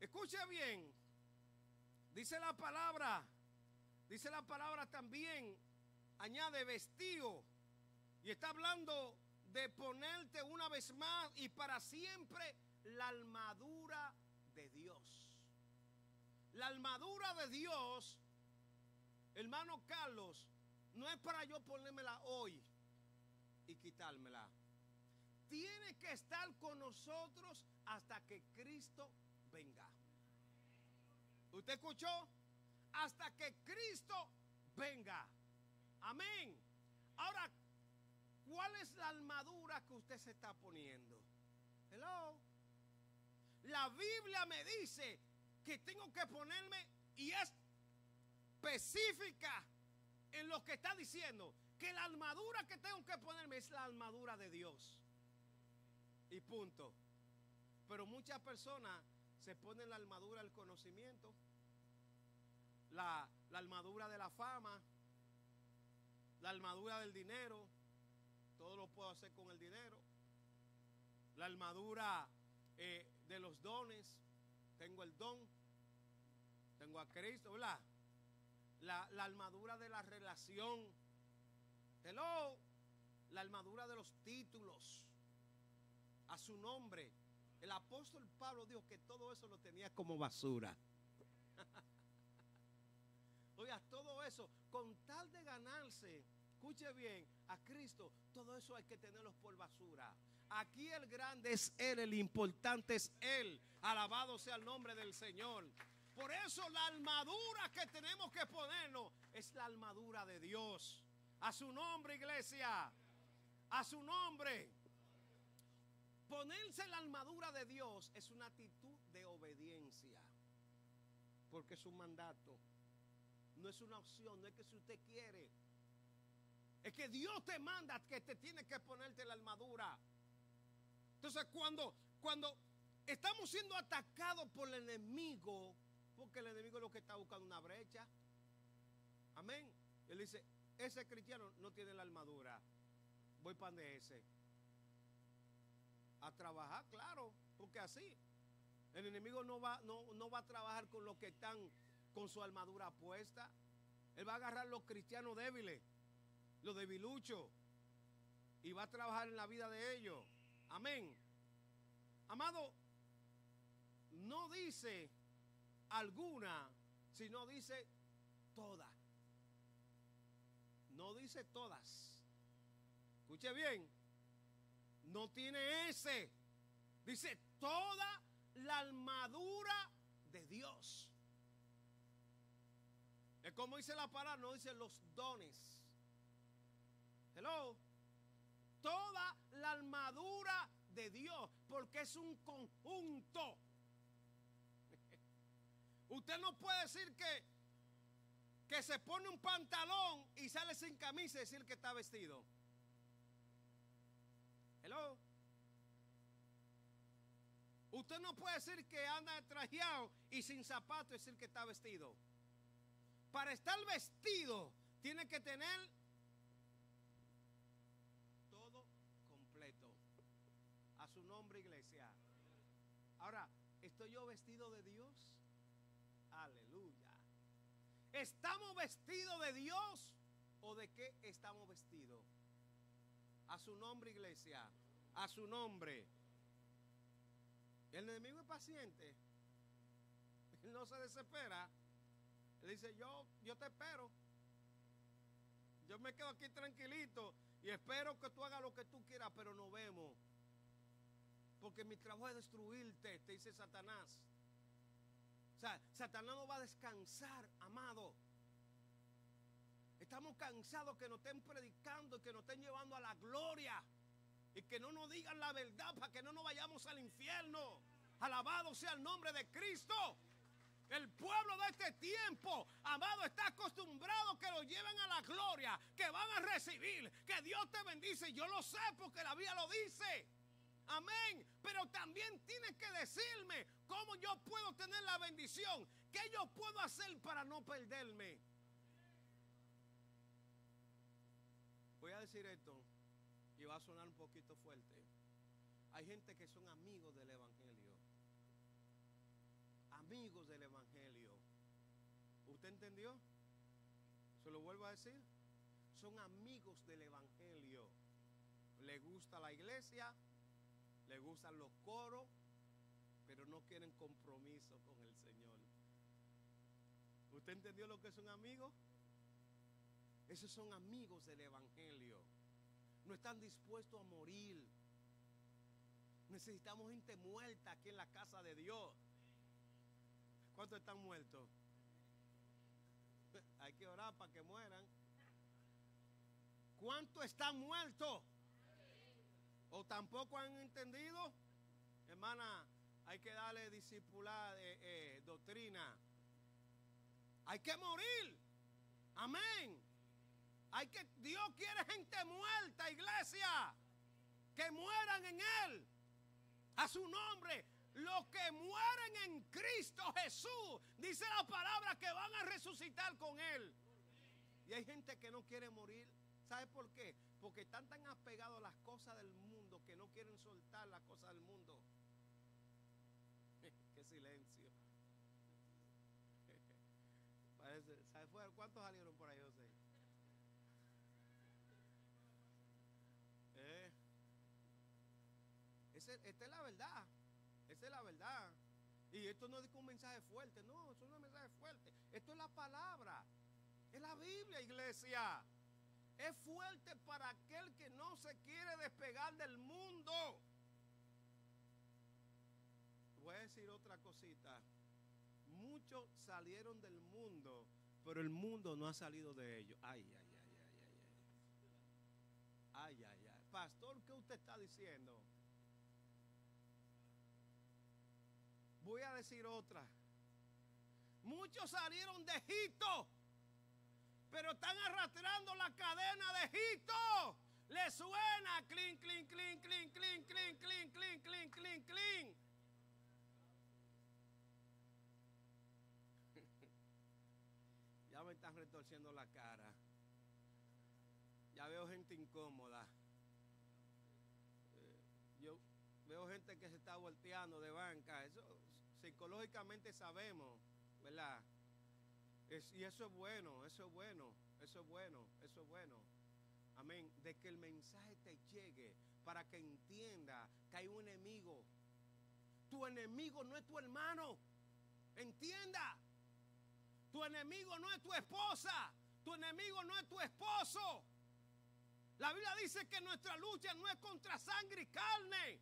Escucha bien. Dice la palabra, dice la palabra también, añade vestido. Y está hablando de ponerte una vez más y para siempre la armadura de Dios. La armadura de Dios, hermano Carlos, no es para yo ponérmela hoy y quitármela. Tiene que estar con nosotros hasta que Cristo venga. ¿Usted escuchó? Hasta que Cristo venga. Amén. Ahora, ¿cuál es la armadura que usted se está poniendo? Hello. La Biblia me dice que tengo que ponerme y es específica en lo que está diciendo. Que la armadura que tengo que ponerme es la armadura de Dios. Y punto. Pero muchas personas se ponen la armadura del conocimiento, la, la, armadura de la fama, la armadura del dinero, todo lo puedo hacer con el dinero, la armadura eh, de los dones, tengo el don, tengo a Cristo, ¿verdad? La, la armadura de la relación, hello, la armadura de los títulos, a su nombre. El apóstol Pablo dijo que todo eso lo tenía como basura. Oiga, todo eso, con tal de ganarse, escuche bien, a Cristo, todo eso hay que tenerlos por basura. Aquí el grande es Él, el importante es Él. Alabado sea el nombre del Señor. Por eso la armadura que tenemos que ponernos es la armadura de Dios. A su nombre, iglesia. A su nombre. Ponerse la armadura de Dios es una actitud de obediencia. Porque es un mandato. No es una opción, no es que si usted quiere. Es que Dios te manda que te tiene que ponerte la armadura. Entonces cuando, cuando estamos siendo atacados por el enemigo, porque el enemigo es lo que está buscando una brecha. Amén. Él dice, ese cristiano no tiene la armadura. Voy para de ese a trabajar, claro, porque así el enemigo no va, no, no va a trabajar con los que están con su armadura puesta. Él va a agarrar los cristianos débiles, los debiluchos, y va a trabajar en la vida de ellos. Amén. Amado, no dice alguna, sino dice toda. No dice todas. Escuche bien no tiene ese. Dice toda la armadura de Dios. Es como dice la palabra, no dice los dones. Hello. Toda la armadura de Dios, porque es un conjunto. Usted no puede decir que, que se pone un pantalón y sale sin camisa y decir que está vestido. Hello. Usted no puede decir que anda trajeado y sin zapatos y decir que está vestido. Para estar vestido tiene que tener todo completo. A su nombre, iglesia. Ahora, ¿estoy yo vestido de Dios? Aleluya. ¿Estamos vestidos de Dios o de qué estamos vestidos? A su nombre, iglesia. A su nombre. El enemigo es paciente. Él no se desespera. Él dice, yo, yo te espero. Yo me quedo aquí tranquilito y espero que tú hagas lo que tú quieras, pero no vemos. Porque mi trabajo es destruirte, te dice Satanás. O sea, Satanás no va a descansar, amado. Estamos cansados que nos estén predicando y que nos estén llevando a la gloria. Y que no nos digan la verdad para que no nos vayamos al infierno. Alabado sea el nombre de Cristo. El pueblo de este tiempo, amado, está acostumbrado que lo lleven a la gloria, que van a recibir, que Dios te bendice. Yo lo sé porque la Biblia lo dice. Amén. Pero también tienes que decirme cómo yo puedo tener la bendición. ¿Qué yo puedo hacer para no perderme? Voy a decir esto y va a sonar un poquito fuerte. Hay gente que son amigos del Evangelio. Amigos del Evangelio. ¿Usted entendió? Se lo vuelvo a decir. Son amigos del Evangelio. Le gusta la iglesia, le gustan los coros, pero no quieren compromiso con el Señor. ¿Usted entendió lo que es un amigo? Esos son amigos del Evangelio. No están dispuestos a morir. Necesitamos gente muerta aquí en la casa de Dios. ¿Cuántos están muertos? Hay que orar para que mueran. ¿Cuántos están muertos? ¿O tampoco han entendido? Hermana, hay que darle discipular eh, eh, doctrina. Hay que morir. Amén. Hay que Dios quiere gente muerta, iglesia. Que mueran en él. A su nombre. Los que mueren en Cristo Jesús, dice la palabra que van a resucitar con él. Y hay gente que no quiere morir. ¿Sabe por qué? Porque están tan apegados a las cosas del mundo que no quieren soltar las cosas del mundo. Qué silencio. Parece, ¿sabe cuántos salieron por ahí, esta es la verdad. Esa es la verdad. Y esto no es un mensaje fuerte, no, eso no es un mensaje fuerte. Esto es la palabra. Es la Biblia, iglesia. Es fuerte para aquel que no se quiere despegar del mundo. Voy a decir otra cosita. Muchos salieron del mundo, pero el mundo no ha salido de ellos. Ay, ay, ay, ay, ay, ay. Ay, ay, ay. Pastor, ¿qué usted está diciendo? Voy a decir otra. Muchos salieron de Egipto, pero están arrastrando la cadena de Egipto. Le suena clean, clean, clean, clean, clean, clean, clean, clean, clean, clean, clean. Ya me están retorciendo la cara. Ya veo gente incómoda. yo veo gente que se está volteando de banca. Eso psicológicamente sabemos, ¿verdad? y eso es bueno, eso es bueno, eso es bueno, eso es bueno. Amén. De que el mensaje te llegue para que entienda que hay un enemigo. Tu enemigo no es tu hermano. Entienda. Tu enemigo no es tu esposa. Tu enemigo no es tu esposo. La Biblia dice que nuestra lucha no es contra sangre y carne.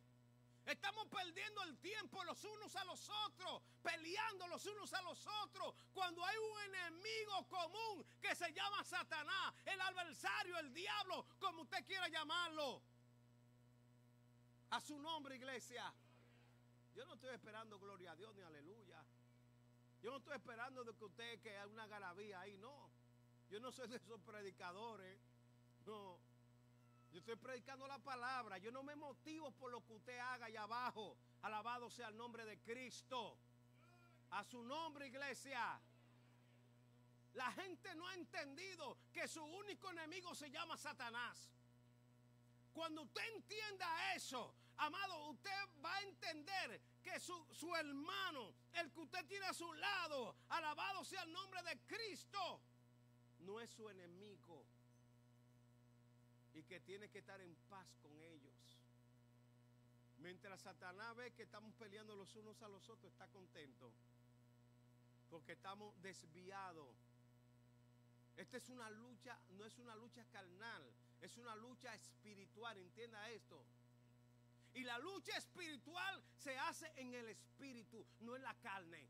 Estamos perdiendo el tiempo los unos a los otros, peleando los unos a los otros, cuando hay un enemigo común que se llama Satanás, el adversario, el diablo, como usted quiera llamarlo. A su nombre, iglesia. Yo no estoy esperando gloria a Dios ni aleluya. Yo no estoy esperando de que usted que hay una garabía ahí, no. Yo no soy de esos predicadores. No. Yo estoy predicando la palabra. Yo no me motivo por lo que usted haga allá abajo. Alabado sea el nombre de Cristo. A su nombre, iglesia. La gente no ha entendido que su único enemigo se llama Satanás. Cuando usted entienda eso, amado, usted va a entender que su, su, hermano, el que usted tiene a su lado, alabado sea el nombre de Cristo, no es su enemigo y que tiene que estar en paz con ellos. Mientras Satanás ve que estamos peleando los unos a los otros, está contento. Porque estamos desviados. Esta es una lucha, no es una lucha carnal, es una lucha espiritual, entienda esto. Y la lucha espiritual se hace en el espíritu, no en la carne.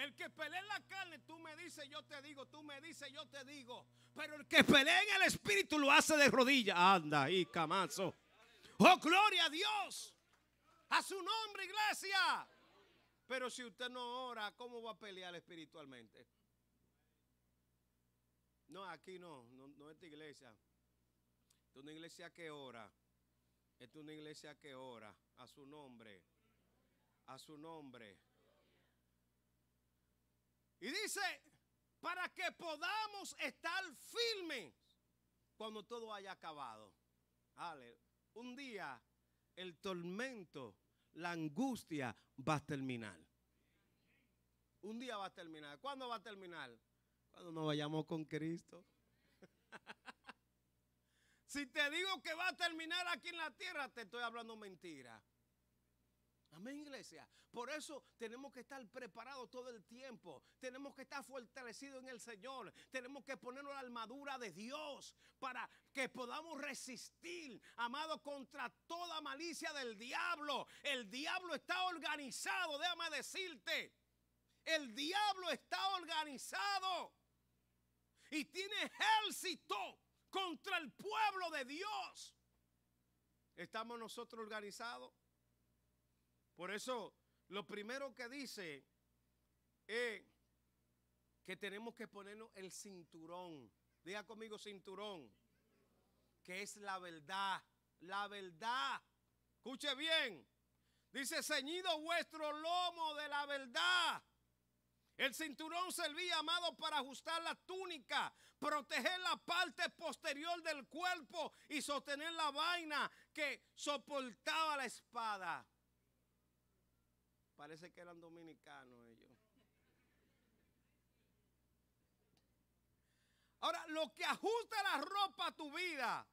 El que pelea en la carne, tú me dices, yo te digo, tú me dices, yo te digo. Pero el que pelea en el espíritu lo hace de rodillas. Anda y camazo. Oh, gloria a Dios. A su nombre, iglesia. Pero si usted no ora, ¿cómo va a pelear espiritualmente? No, aquí no, no, no esta iglesia. Esta es una iglesia que ora. Esta es una iglesia que ora a su nombre. A su nombre. Y dice, para que podamos estar firmes cuando todo haya acabado. Un día el tormento, la angustia va a terminar. Un día va a terminar. ¿Cuándo va a terminar? Cuando nos vayamos con Cristo. si te digo que va a terminar aquí en la tierra, te estoy hablando mentira. Amén, iglesia. Por eso tenemos que estar preparados todo el tiempo. Tenemos que estar fortalecidos en el Señor. Tenemos que ponernos la armadura de Dios para que podamos resistir, amado, contra toda malicia del diablo. El diablo está organizado, déjame decirte. El diablo está organizado y tiene ejército contra el pueblo de Dios. ¿Estamos nosotros organizados? Por eso, lo primero que dice es que tenemos que ponernos el cinturón. Diga conmigo cinturón. Que es la verdad. La verdad. Escuche bien. Dice, ceñido vuestro lomo de la verdad. El cinturón servía, amado, para ajustar la túnica, proteger la parte posterior del cuerpo y sostener la vaina que soportaba la espada. Parece que eran dominicanos ellos. Ahora, lo que ajusta la ropa a tu vida,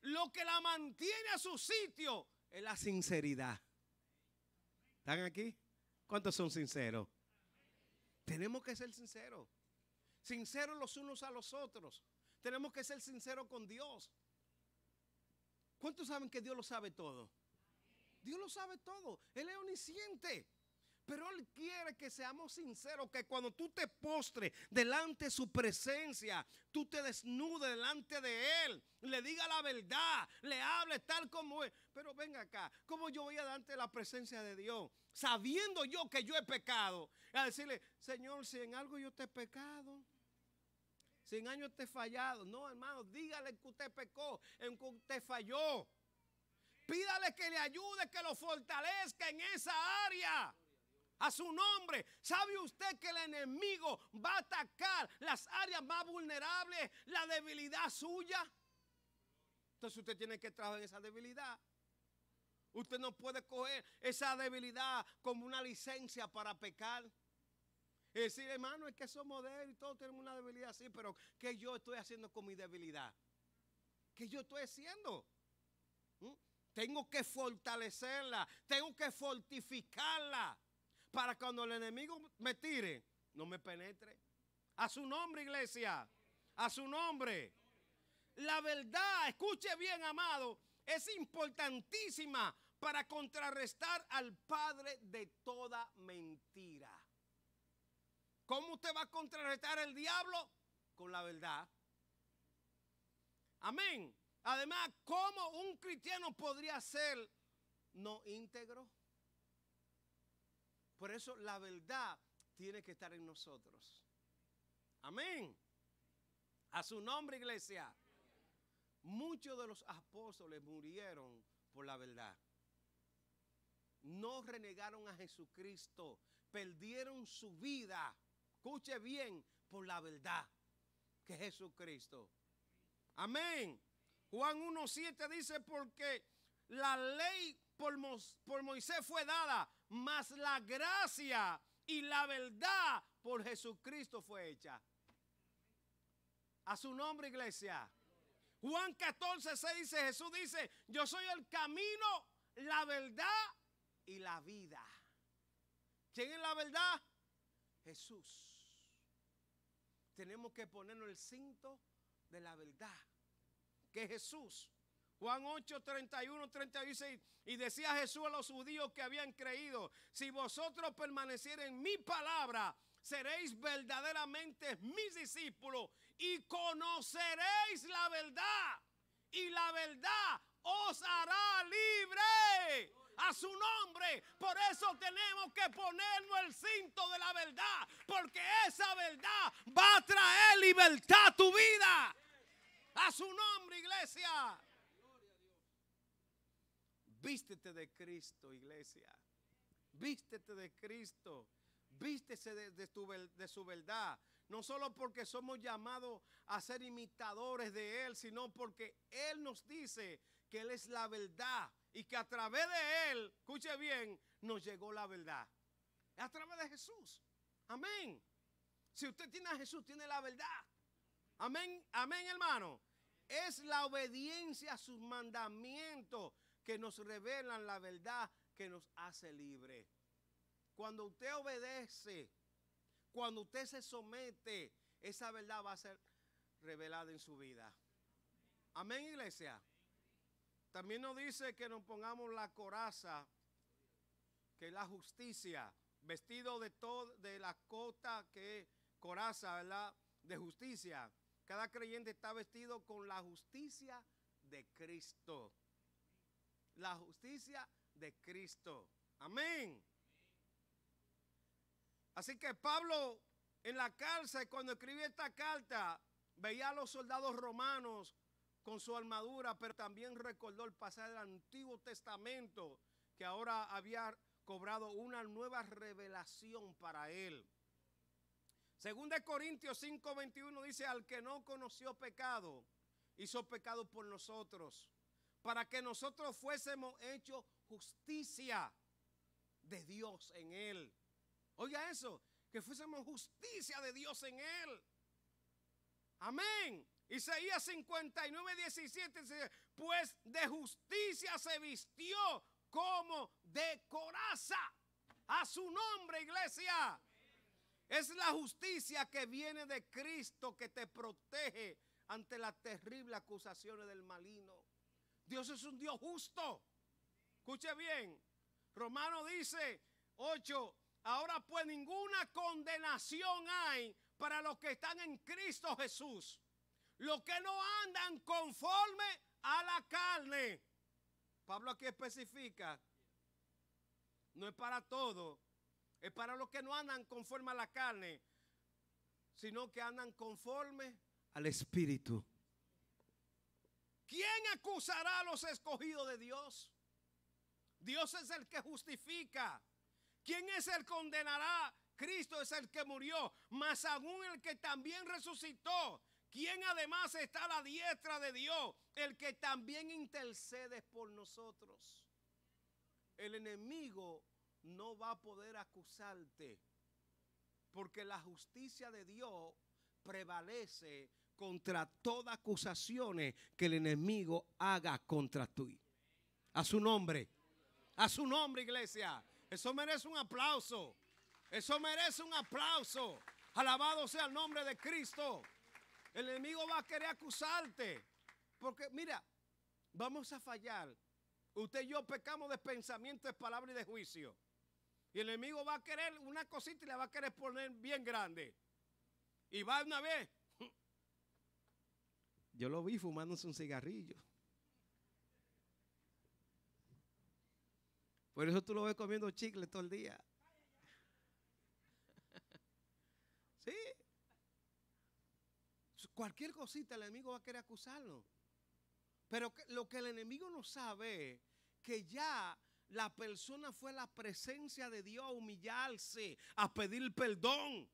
lo que la mantiene a su sitio, es la sinceridad. ¿Están aquí? ¿Cuántos son sinceros? Tenemos que ser sinceros. Sinceros los unos a los otros. Tenemos que ser sinceros con Dios. ¿Cuántos saben que Dios lo sabe todo? Dios lo sabe todo. Él es omnisciente. Pero Él quiere que seamos sinceros, que cuando tú te postres delante de su presencia, tú te desnudes delante de Él, le diga la verdad, le hable tal como es. Pero venga acá, ¿cómo yo voy a delante de la presencia de Dios? Sabiendo yo que yo he pecado, a decirle, Señor, si en algo yo te he pecado, si en años te he fallado, no hermano, dígale que usted pecó, en que usted falló. Pídale que le ayude, que lo fortalezca en esa área a su nombre. ¿Sabe usted que el enemigo va a atacar las áreas más vulnerables, la debilidad suya? Entonces usted tiene que trabajar en esa debilidad. Usted no puede coger esa debilidad como una licencia para pecar. Y decir, hermano, es que somos débiles y todos tenemos una debilidad así, pero ¿qué yo estoy haciendo con mi debilidad? ¿Qué yo estoy haciendo? ¿Mm? Tengo que fortalecerla, tengo que fortificarla para cuando el enemigo me tire, no me penetre. A su nombre, iglesia. A su nombre. la verdad, escuche bien, amado, es importantísima para contrarrestar al padre de toda mentira. ¿Cómo usted va a contrarrestar al diablo? Con la verdad. Amén. Además, ¿cómo un cristiano podría ser no íntegro? Por eso la verdad tiene que estar en nosotros. Amén. A su nombre, iglesia. Muchos de los apóstoles murieron por la verdad. No renegaron a Jesucristo. Perdieron su vida. Escuche bien, por la verdad que es Jesucristo. Amén. Juan 1.7 dice porque la ley por, por, Moisés fue dada, mas la gracia y la verdad por Jesucristo fue hecha. A su nombre, iglesia. Juan 14, 6 dice, Jesús dice, yo soy el camino, la verdad y la vida. ¿Quién es la verdad? Jesús. Tenemos que ponernos el cinto de la verdad, que Jesús. Juan 8, 31, 36. Y decía Jesús a los judíos que habían creído, si vosotros permaneciereis en mi palabra, seréis verdaderamente mis discípulos y conoceréis la verdad. Y la verdad os hará libre a su nombre. Por eso tenemos que ponernos el cinto de la verdad, porque esa verdad va a traer libertad a tu vida. A su nombre, iglesia. Vístete de Cristo, iglesia. Vístete de Cristo. Vístese de, su verdad. No solo porque somos llamados a ser imitadores de Él, sino porque Él nos dice que Él es la verdad y que a través de Él, escuche bien, nos llegó la verdad. A través de Jesús. Amén. Si usted tiene a Jesús, tiene la verdad. Amén, amén, hermano. Es la obediencia a sus mandamientos que nos revelan la verdad que nos hace libre. Cuando usted obedece, cuando usted se somete, esa verdad va a ser revelada en su vida. Amén, iglesia. También nos dice que nos pongamos la coraza, que es la justicia, vestido de todo, de la cota que es coraza, ¿verdad? De justicia. Cada creyente está vestido con la justicia de Cristo. La justicia de Cristo. Amén. Así que Pablo en la cárcel, cuando escribió esta carta, veía a los soldados romanos con su armadura, pero también recordó el pasaje del Antiguo Testamento, que ahora había cobrado una nueva revelación para él. Según de Corintios 5:21 dice, al que no conoció pecado, hizo pecado por nosotros, para que nosotros fuésemos hechos justicia de Dios en él. Oiga eso, que fuésemos justicia de Dios en él. Amén. Isaías 59, 17 dice, pues de justicia se vistió como de coraza. A su nombre, iglesia. Es la justicia que viene de Cristo que te protege ante las terribles acusaciones del maligno. Dios es un Dios justo. Escuche bien. Romano dice 8, ahora pues ninguna condenación hay para los que están en Cristo Jesús. Los que no andan conforme a la carne. Pablo aquí especifica, no es para todo, es para los que no andan conforme a la carne, sino que andan conforme al Espíritu. ¿Quién acusará a los escogidos de Dios? Dios es el que justifica. ¿Quién es el que condenará? Cristo es el que murió, más aún el que también resucitó. ¿Quién además está a la diestra de Dios? El que también intercede por nosotros. El enemigo no va a poder acusarte. Porque la justicia de Dios prevalece contra todas acusaciones que el enemigo haga contra ti. A su nombre. A su nombre, iglesia. Eso merece un aplauso. Eso merece un aplauso. Alabado sea el nombre de Cristo. El enemigo va a querer acusarte. Porque mira, vamos a fallar. Usted y yo pecamos de pensamiento, de palabra y de juicio. Y el enemigo va a querer una cosita y la va a querer poner bien grande. Y va una vez. Yo lo vi fumándose un cigarrillo. Por eso tú lo ves comiendo chicle todo el día. Sí. Cualquier cosita el enemigo va a querer acusarlo. Pero lo que el enemigo no sabe que ya la persona fue a la presencia de Dios a humillarse, a pedir perdón.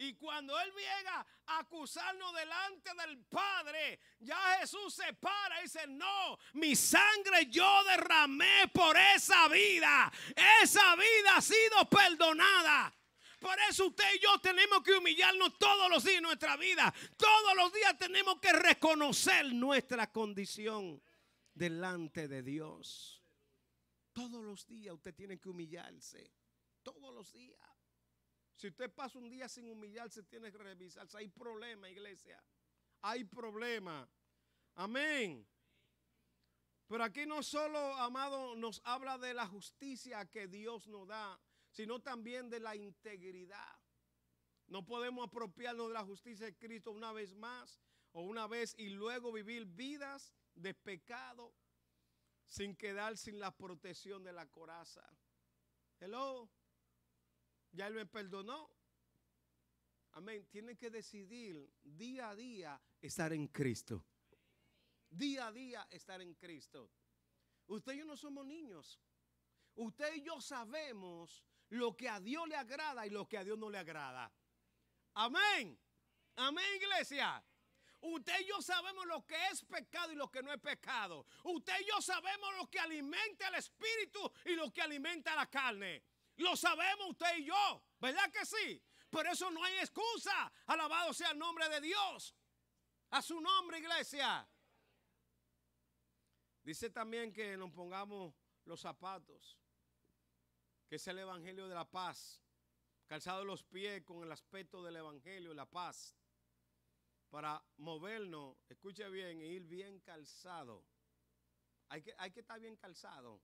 Y cuando Él llega a acusarnos delante del Padre, ya Jesús se para y dice, no, mi sangre yo derramé por esa vida. Esa vida ha sido perdonada. Por eso usted y yo tenemos que humillarnos todos los días en nuestra vida. Todos los días tenemos que reconocer nuestra condición delante de Dios. Todos los días usted tiene que humillarse. Todos los días. Si usted pasa un día sin humillarse, tiene que revisarse. Hay problema, iglesia. Hay problema. Amén. Pero aquí no solo, amado, nos habla de la justicia que Dios nos da, sino también de la integridad. No podemos apropiarnos de la justicia de Cristo una vez más o una vez y luego vivir vidas de pecado sin quedar sin la protección de la coraza. Hello. Ya Él me perdonó. Amén. Tienen que decidir día a día estar en Cristo. Día a día estar en Cristo. Usted y yo no somos niños. Usted y yo sabemos lo que a Dios le agrada y lo que a Dios no le agrada. Amén. Amén, iglesia. Usted y yo sabemos lo que es pecado y lo que no es pecado. Usted y yo sabemos lo que alimenta el espíritu y lo que alimenta la carne. Lo sabemos usted y yo, ¿verdad que sí? Por eso no hay excusa. Alabado sea el nombre de Dios. A su nombre, iglesia. Dice también que nos pongamos los zapatos, que es el Evangelio de la paz, calzado los pies con el aspecto del Evangelio la paz, para movernos, escuche bien, ir bien calzado. Hay que, hay que estar bien calzado.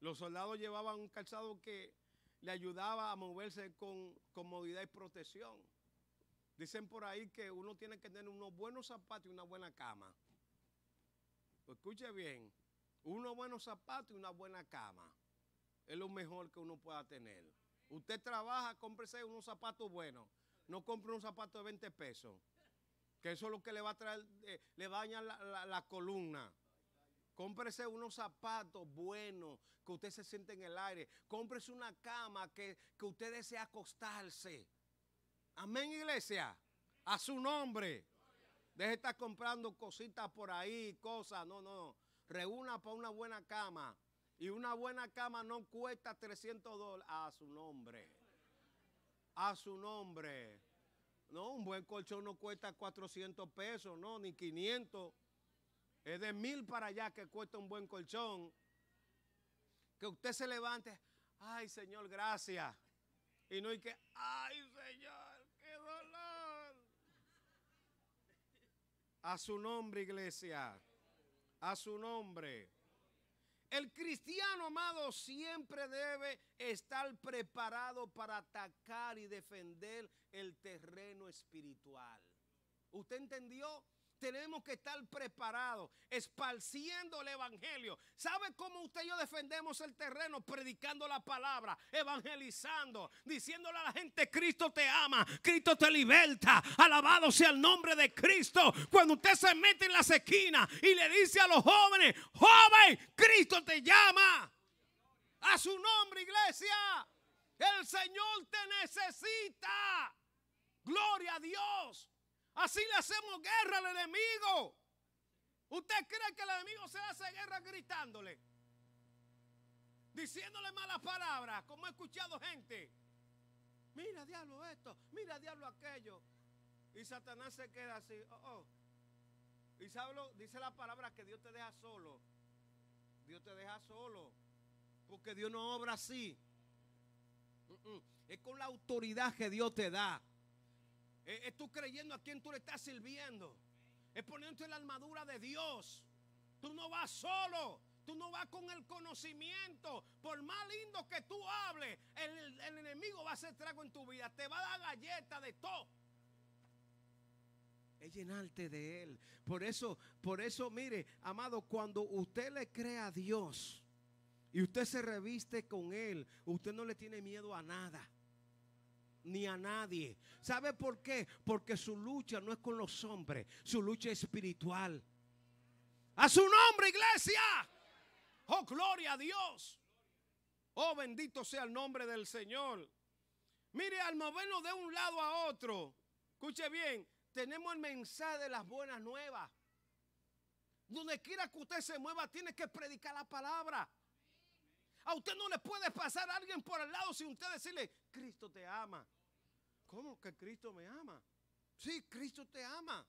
Los soldados llevaban un calzado que le ayudaba a moverse con comodidad y protección. Dicen por ahí que uno tiene que tener unos buenos zapatos y una buena cama. Pues escuche bien, unos buenos zapatos y una buena cama. Es lo mejor que uno pueda tener. Usted trabaja, cómprese unos zapatos buenos. No compre un zapato de 20 pesos. Que eso es lo que le va a traer, eh, le daña la, la columna. Cómprese unos zapatos buenos, que usted se siente en el aire. Cómprese una cama que, que usted desea acostarse. Amén, iglesia. A su nombre. Deje de estar comprando cositas por ahí, cosas. No, no. Reúna para una buena cama. Y una buena cama no cuesta 300 dólares. A su nombre. A su nombre. No, un buen colchón no cuesta 400 pesos, no, ni 500. Es de mil para allá que cuesta un buen colchón. Que usted se levante, ay Señor, gracias. Y no hay que, ay Señor, qué dolor. A su nombre, iglesia. A su nombre. El cristiano amado siempre debe estar preparado para atacar y defender el terreno espiritual. ¿Usted entendió? Tenemos que estar preparados, esparciendo el Evangelio. ¿Sabe cómo usted y yo defendemos el terreno? Predicando la palabra, evangelizando, diciéndole a la gente, Cristo te ama, Cristo te liberta, alabado sea el nombre de Cristo. Cuando usted se mete en las esquinas y le dice a los jóvenes, joven, Cristo te llama. A su nombre, iglesia. El Señor te necesita. Gloria a Dios. Así le hacemos guerra al enemigo. ¿Usted cree que el enemigo se hace guerra gritándole? Diciéndole malas palabras, como he escuchado gente. Mira, diablo esto, mira, diablo aquello. Y Satanás se queda así. Oh, oh. Y dice la palabra que Dios te deja solo. Dios te deja solo. Porque Dios no obra así. Es con la autoridad que Dios te da. Es, tú creyendo a quien tú le estás sirviendo. Es poniéndote la armadura de Dios. Tú no vas solo. Tú no vas con el conocimiento. Por más lindo que tú hables, el, el enemigo va a hacer trago en tu vida. Te va a dar galleta de todo. Es llenarte de Él. Por eso, por eso, mire, amado, cuando usted le cree a Dios y usted se reviste con Él, usted no le tiene miedo a nada. Ni a nadie. ¿Sabe por qué? Porque su lucha no es con los hombres, su lucha es espiritual. A su nombre, iglesia. Oh, gloria a Dios. Oh, bendito sea el nombre del Señor. Mire, al movernos de un lado a otro, escuche bien, tenemos el mensaje de las buenas nuevas. Donde quiera que usted se mueva, tiene que predicar la palabra. A usted no le puede pasar a alguien por el lado sin usted decirle, Cristo te ama. ¿Cómo que Cristo me ama? Sí, Cristo te ama.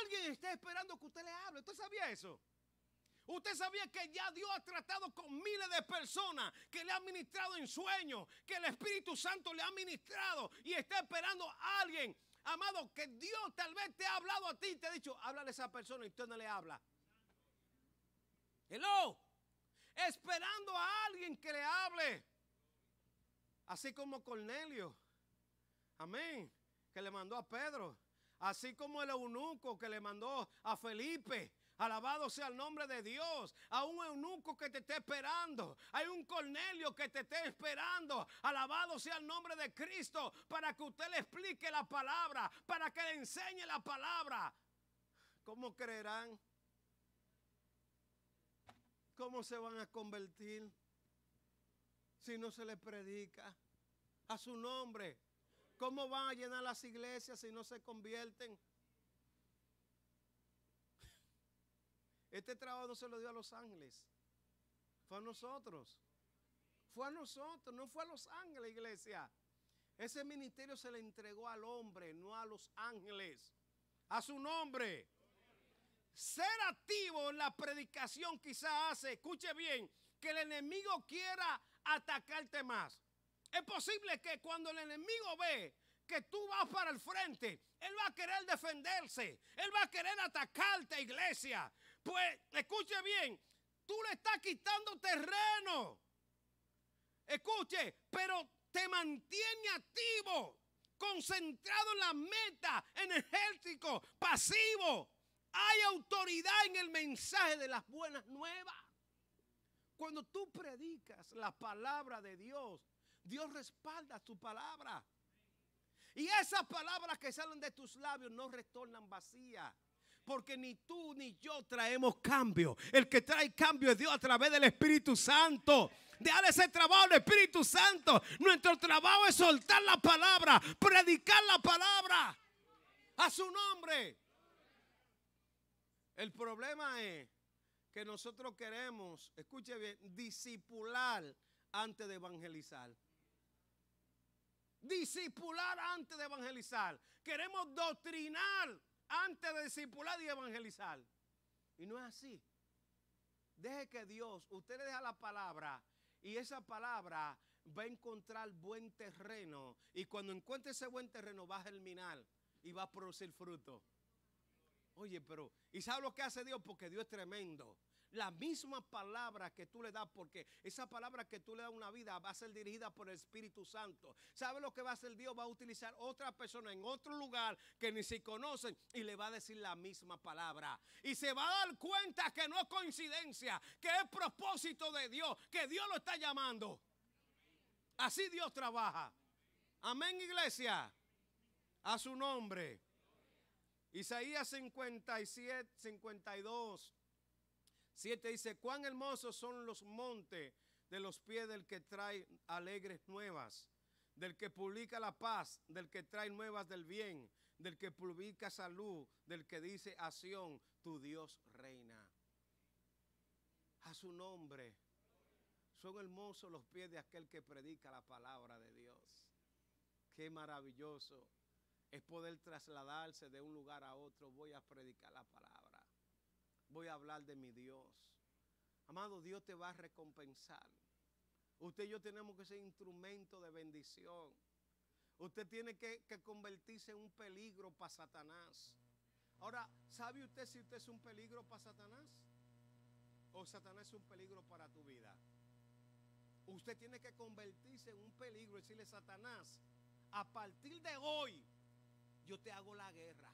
Alguien está esperando que usted le hable. ¿Usted sabía eso? Usted sabía que ya Dios ha tratado con miles de personas que le ha ministrado en sueños, que el Espíritu Santo le ha ministrado y está esperando a alguien. Amado, que Dios tal vez te ha hablado a ti y te ha dicho, háblale a esa persona y usted no le habla. Hello. Esperando a alguien que le hable. Así como Cornelio. Amén. Que le mandó a Pedro. Así como el eunuco que le mandó a Felipe. Alabado sea el nombre de Dios. A un eunuco que te esté esperando. Hay un Cornelio que te esté esperando. Alabado sea el nombre de Cristo. Para que usted le explique la palabra. Para que le enseñe la palabra. ¿Cómo creerán? ¿Cómo se van a convertir si no se les predica a su nombre? ¿Cómo van a llenar las iglesias si no se convierten? Este trabajo no se lo dio a los ángeles, fue a nosotros. Fue a nosotros, no fue a los ángeles, iglesia. Ese ministerio se le entregó al hombre, no a los ángeles. A su nombre. Ser activo en la predicación quizás hace, escuche bien, que el enemigo quiera atacarte más. Es posible que cuando el enemigo ve que tú vas para el frente, él va a querer defenderse, él va a querer atacarte, iglesia. Pues escuche bien, tú le estás quitando terreno. Escuche, pero te mantiene activo, concentrado en la meta, energético, pasivo. Hay autoridad en el mensaje de las buenas nuevas. Cuando tú predicas la palabra de Dios, Dios respalda tu palabra. Y esas palabras que salen de tus labios no retornan vacías. Porque ni tú ni yo traemos cambio. El que trae cambio es Dios a través del Espíritu Santo. Dejar ese trabajo al Espíritu Santo. Nuestro trabajo es soltar la palabra, predicar la palabra a su nombre. El problema es que nosotros queremos, escuche bien, disipular antes de evangelizar. Disipular antes de evangelizar. Queremos doctrinar antes de discipular y evangelizar. Y no es así. Deje que Dios, usted le deja la palabra y esa palabra va a encontrar buen terreno. Y cuando encuentre ese buen terreno va a germinar y va a producir fruto. Oye, pero, ¿y sabe lo que hace Dios? Porque Dios es tremendo. La misma palabra que tú le das, porque esa palabra que tú le das una vida va a ser dirigida por el Espíritu Santo. ¿Sabe lo que va a hacer Dios? Va a utilizar otra persona en otro lugar que ni se conocen y le va a decir la misma palabra. Y se va a dar cuenta que no es coincidencia, que es propósito de Dios, que Dios lo está llamando. Así Dios trabaja. Amén, iglesia. A su nombre. Isaías 57, 52. 7 dice, cuán hermosos son los montes de los pies del que trae alegres nuevas, del que publica la paz, del que trae nuevas del bien, del que publica salud, del que dice acción, tu Dios reina. A su nombre. Son hermosos los pies de aquel que predica la palabra de Dios. Qué maravilloso es poder trasladarse de un lugar a otro. Voy a predicar la palabra voy a hablar de mi Dios. Amado, Dios te va a recompensar. Usted y yo tenemos que ser instrumento de bendición. Usted tiene que, convertirse en un peligro para Satanás. Ahora, ¿sabe usted si usted es un peligro para Satanás? ¿O Satanás es un peligro para tu vida? Usted tiene que convertirse en un peligro y decirle, Satanás, a partir de hoy, yo te hago la guerra.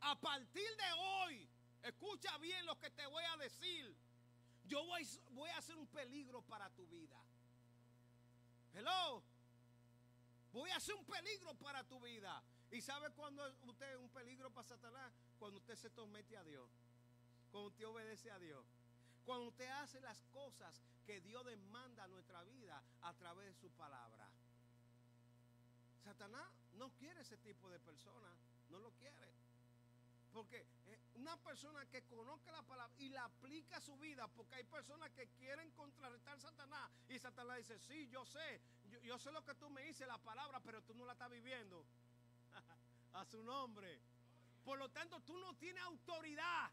A partir de hoy, escucha bien lo que te voy a decir. Yo voy, a ser un peligro para tu vida. Hello. Voy a ser un peligro para tu vida. ¿Y sabe cuándo usted es un peligro para Satanás? Cuando usted se somete a Dios. Cuando usted obedece a Dios. Cuando usted hace las cosas que Dios demanda a nuestra vida a través de su palabra. Satanás no quiere ese tipo de persona. No lo quiere. Porque eh, una persona que conozca la palabra y la aplica a su vida, porque hay personas que quieren contrarrestar a Satanás y Satanás dice, sí, yo sé, yo, yo sé lo que tú me dices, la palabra, pero tú no la estás viviendo. a su nombre. Por lo tanto, tú no tienes autoridad.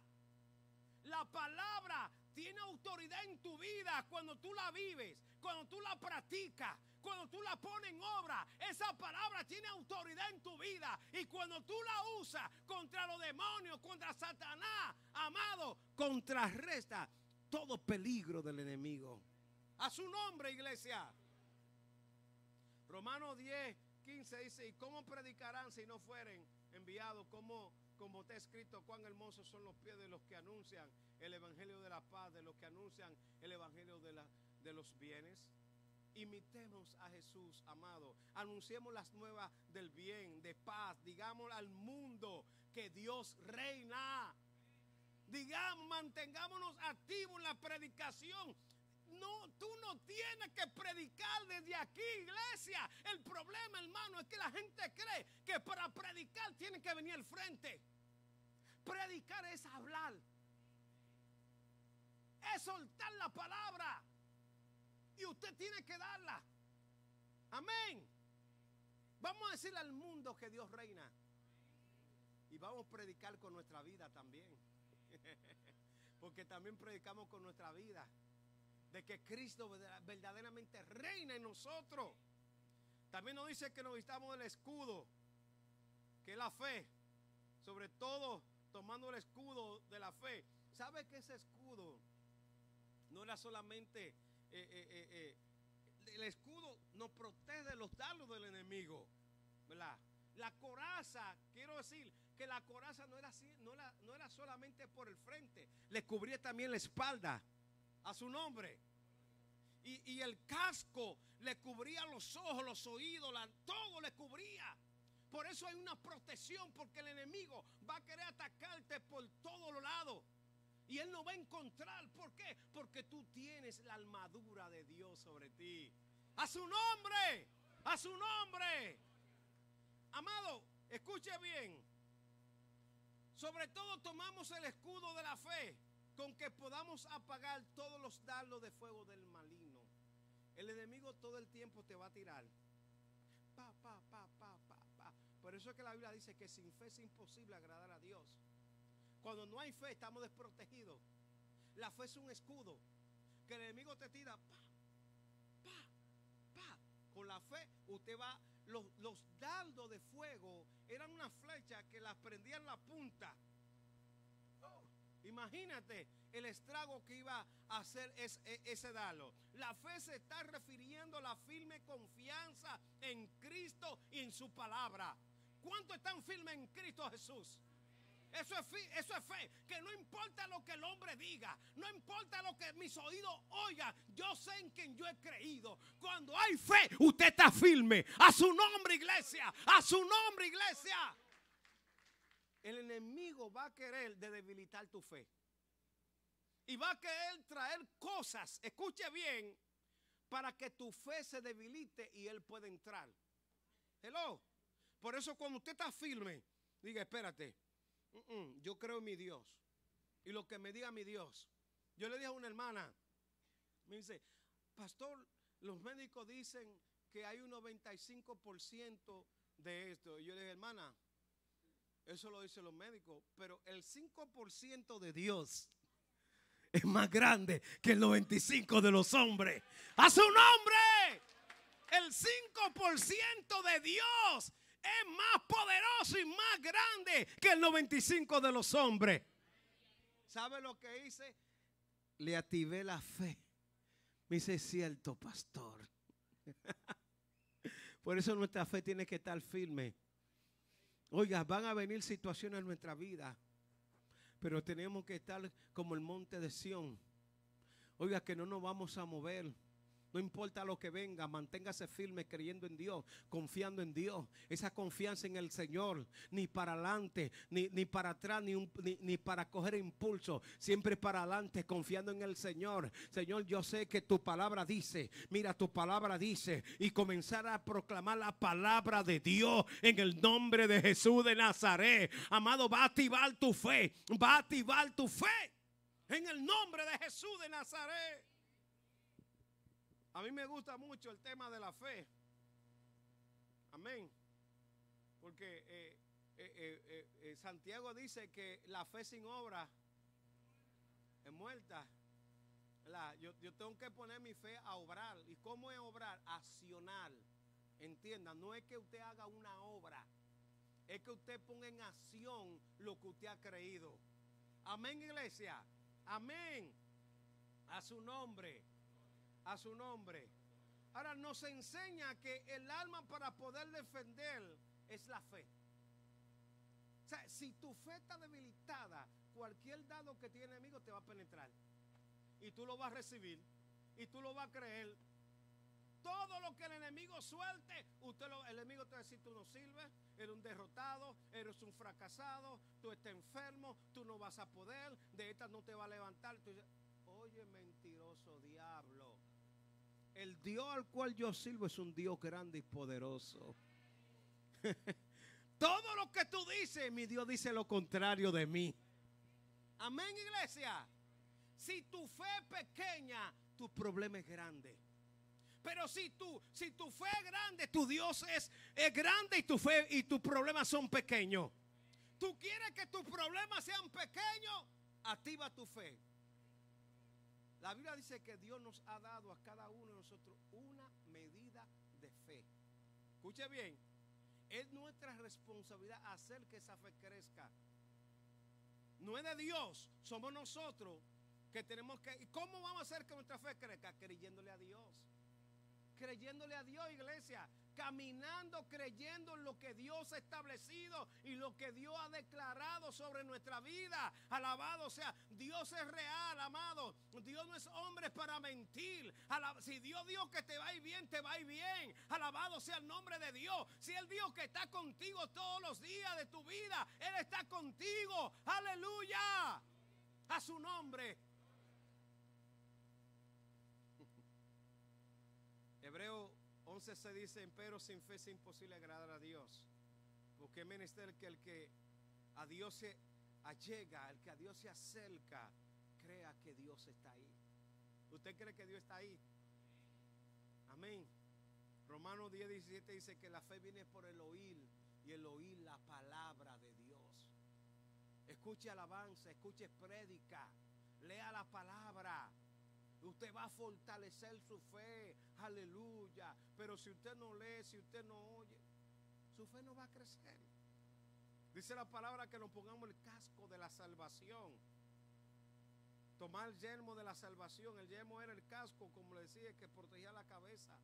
La palabra tiene autoridad en tu vida cuando tú la vives, cuando tú la practicas, cuando tú la pones en obra. Esa palabra tiene autoridad en tu vida. Y cuando tú la usas contra los demonios, contra Satanás, amado, contrarresta todo peligro del enemigo. A su nombre, iglesia. Romanos 10, 15 dice, ¿y cómo predicarán si no fueren enviados? ¿Cómo, como está escrito, cuán hermosos son los pies de los que anuncian el Evangelio de la paz, de los que anuncian el Evangelio de, los bienes? Imitemos a Jesús, amado. Anunciemos las nuevas del bien, de paz. Digamos al mundo que Dios reina. Digamos, mantengámonos activos en la predicación. No, tú no tienes que predicar desde aquí, iglesia. El problema, hermano, es que la gente cree que para predicar tiene que venir al frente. Predicar es hablar. Es soltar la palabra. Y usted tiene que darla. Amén. Vamos a decirle al mundo que Dios reina. Y vamos a predicar con nuestra vida también. Porque también predicamos con nuestra vida. De que Cristo verdaderamente reina en nosotros. También nos dice que nos vistamos el escudo. Que es la fe. Sobre todo tomando el escudo de la fe. ¿Sabe que ese escudo no era solamente eh, eh, eh, el escudo nos protege de los dardos del enemigo, ¿verdad? La coraza, quiero decir que la coraza no era, así, no era, no era solamente por el frente, le cubría también la espalda a su nombre. Y, y, el casco le cubría los ojos, los oídos, todo le cubría. Por eso hay una protección, porque el enemigo va a querer atacarte por todos los lados. Y Él no va a encontrar. ¿Por qué? Porque tú tienes la armadura de Dios sobre ti. A su nombre. A su nombre. Amado, escuche bien. Sobre todo tomamos el escudo de la fe con que podamos apagar todos los dardos de fuego del maligno. El enemigo todo el tiempo te va a tirar. Pa, pa, pa, pa, pa, pa. Por eso es que la Biblia dice que sin fe es imposible agradar a Dios. Cuando no hay fe estamos desprotegidos. La fe es un escudo que el enemigo te tira. Pa, pa, pa. Con la fe usted va. Los, los dardos de fuego eran una flecha que las prendía en la punta. Oh, imagínate el estrago que iba a hacer es, ese dardo. La fe se está refiriendo a la firme confianza en Cristo y en su palabra. ¿Cuánto están firmes en Cristo Jesús? Eso es, fe, eso es fe. Que no importa lo que el hombre diga, no importa lo que mis oídos oigan, yo sé en quien yo he creído. Cuando hay fe, usted está firme. A su nombre, iglesia. A su nombre, iglesia. El enemigo va a querer de debilitar tu fe. Y va a querer traer cosas, escuche bien, para que tu fe se debilite y él pueda entrar. Hello. Por eso cuando usted está firme, diga, espérate, Yo creo en mi Dios. Y lo que me diga mi Dios. Yo le dije a una hermana, me dice, pastor, los médicos dicen que hay un 95% de esto. Y yo le dije, hermana, eso lo dicen los médicos, pero el 5% de Dios es más grande que el 95% de los hombres. ¡A su nombre! El 5% de Dios es más poderoso y más grande que el 95 de los hombres. ¿Sabe lo que hice? Le activé la fe. Me dice, cierto, pastor. Por eso nuestra fe tiene que estar firme. Oiga, van a venir situaciones en nuestra vida, pero tenemos que estar como el monte de Sión. Oiga, que no nos vamos a mover. No importa lo que venga, manténgase firme creyendo en Dios, confiando en Dios. Esa confianza en el Señor, ni para adelante, ni, ni para atrás, ni, ni, ni, para coger impulso. Siempre para adelante, confiando en el Señor. Señor, yo sé que tu palabra dice, mira, tu palabra dice, y comenzar a proclamar la palabra de Dios en el nombre de Jesús de Nazaret. Amado, va a activar tu fe, va a activar tu fe en el nombre de Jesús de Nazaret. A mí me gusta mucho el tema de la fe. Amén. Porque eh, eh, eh, Santiago dice que la fe sin obra es muerta. Yo, tengo que poner mi fe a obrar. ¿Y cómo es obrar? Accionar. Entienda, no es que usted haga una obra. Es que usted ponga en acción lo que usted ha creído. Amén, iglesia. Amén. A su nombre a su nombre. Ahora nos enseña que el alma para poder defender es la fe. O sea, si tu fe está debilitada, cualquier dado que tiene enemigo te va a penetrar. Y tú lo vas a recibir. Y tú lo vas a creer. Todo lo que el enemigo suelte, usted lo, el enemigo te va a decir, tú no sirves, eres un derrotado, eres un fracasado, tú estás enfermo, tú no vas a poder, de esta no te va a levantar. Oye mentiroso diablo, el Dios al cual yo sirvo es un Dios grande y poderoso. Todo lo que tú dices, mi Dios dice lo contrario de mí. Amén, iglesia. Si tu fe es pequeña, tu problema es grande. Pero si tu, si tu fe es grande, tu Dios es, es grande y tu fe y tus problemas son pequeños. Tú quieres que tus problemas sean pequeños, activa tu fe. La Biblia dice que Dios nos ha dado a cada uno de nosotros una medida de fe. Escuche bien, es nuestra responsabilidad hacer que esa fe crezca. No es de Dios, somos nosotros que tenemos que... ¿Y cómo vamos a hacer que nuestra fe crezca? Creyéndole a Dios. Creyéndole a Dios, iglesia caminando creyendo en lo que Dios ha establecido y lo que Dios ha declarado sobre nuestra vida. Alabado sea, Dios es real, amado. Dios no es hombre para mentir. si Dios dijo que te va a ir bien, te va a ir bien. Alabado sea el nombre de Dios. Si Él dijo que está contigo todos los días de tu vida, Él está contigo. Aleluya. A su nombre. Hebreo 11 se dice, pero sin fe es imposible agradar a Dios. Porque es menester que el que a Dios se allega, el que a Dios se acerca, crea que Dios está ahí. ¿Usted cree que Dios está ahí? Amén. Romanos 10, 17 dice que la fe viene por el oír y el oír la palabra de Dios. Escuche alabanza, escuche prédica, lea la palabra. Usted va a fortalecer su fe. Aleluya. Pero si usted no lee, si usted no oye, su fe no va a crecer. Dice la palabra que nos pongamos el casco de la salvación. Tomar el yelmo de la salvación. El yelmo era el casco, como le decía, que protegía la cabeza,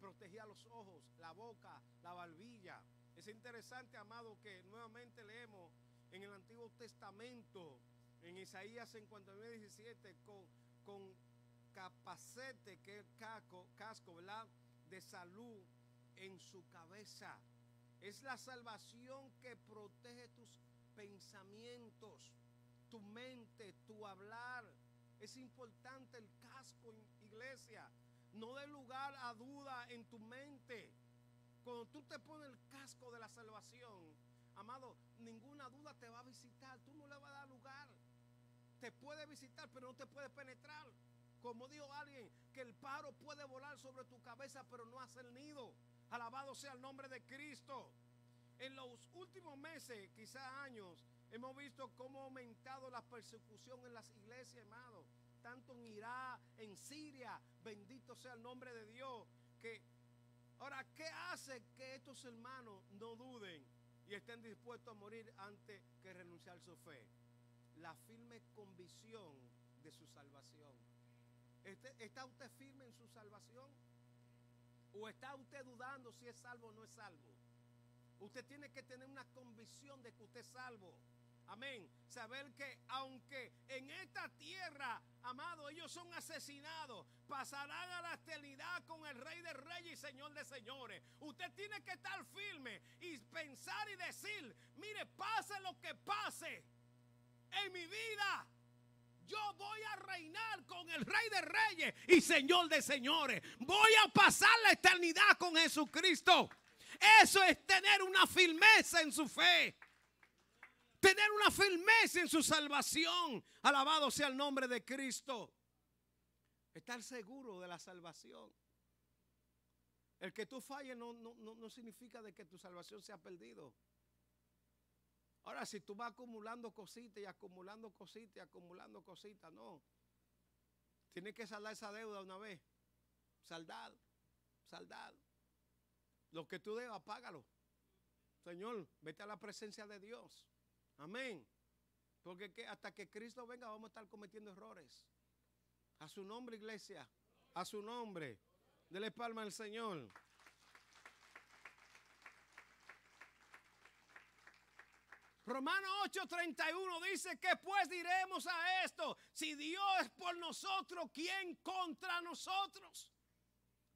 protegía los ojos, la boca, la barbilla. Es interesante, amado, que nuevamente leemos en el Antiguo Testamento, en Isaías 59, 17, con, con capacete que el casco, casco, ¿verdad? De salud en su cabeza. Es la salvación que protege tus pensamientos, tu mente, tu hablar. Es importante el casco, iglesia. No dé lugar a duda en tu mente. Cuando tú te pones el casco de la salvación, amado, ninguna duda te va a visitar. Tú no le vas a dar lugar. Te puede visitar, pero no te puede penetrar. Como dijo alguien, que el paro puede volar sobre tu cabeza, pero no hace el nido. Alabado sea el nombre de Cristo. En los últimos meses, quizás años, hemos visto cómo ha aumentado la persecución en las iglesias, hermano. Tanto en Irak, en Siria, bendito sea el nombre de Dios, que Ahora, ¿qué hace que estos hermanos no duden y estén dispuestos a morir antes que renunciar su fe? La firme convicción de su salvación. Este- ¿Está usted firme en su salvación? ¿O está usted dudando si es salvo o no es salvo? Usted tiene que tener una convicción de que usted es salvo. Amén. Saber que aunque en esta tierra, amado, ellos son asesinados, pasarán a la eternidad con el Rey de Reyes y Señor de Señores. Usted tiene que estar firme y pensar y decir, mire, pase lo que pase en mi vida. Yo voy a reinar con el Rey de Reyes y Señor de Señores. Voy a pasar la eternidad con Jesucristo. Eso es tener una firmeza en su fe. Tener una firmeza en su salvación. Alabado sea el nombre de Cristo. Estar seguro de la salvación. El que tú falles no, no, no, no significa de que tu salvación se ha perdido. Ahora, si tú vas acumulando cositas y acumulando cositas y acumulando cositas, no. Tienes que saldar esa deuda una vez. Saldar, saldar. Lo que tú debas, págalo. Señor, vete a la presencia de Dios. Amén. Porque que hasta que Cristo venga vamos a estar cometiendo errores. A su nombre, iglesia. A su nombre. Dele palma al Señor. Romanos 8:31 dice que pues diremos a esto, si Dios es por nosotros, ¿quién contra nosotros?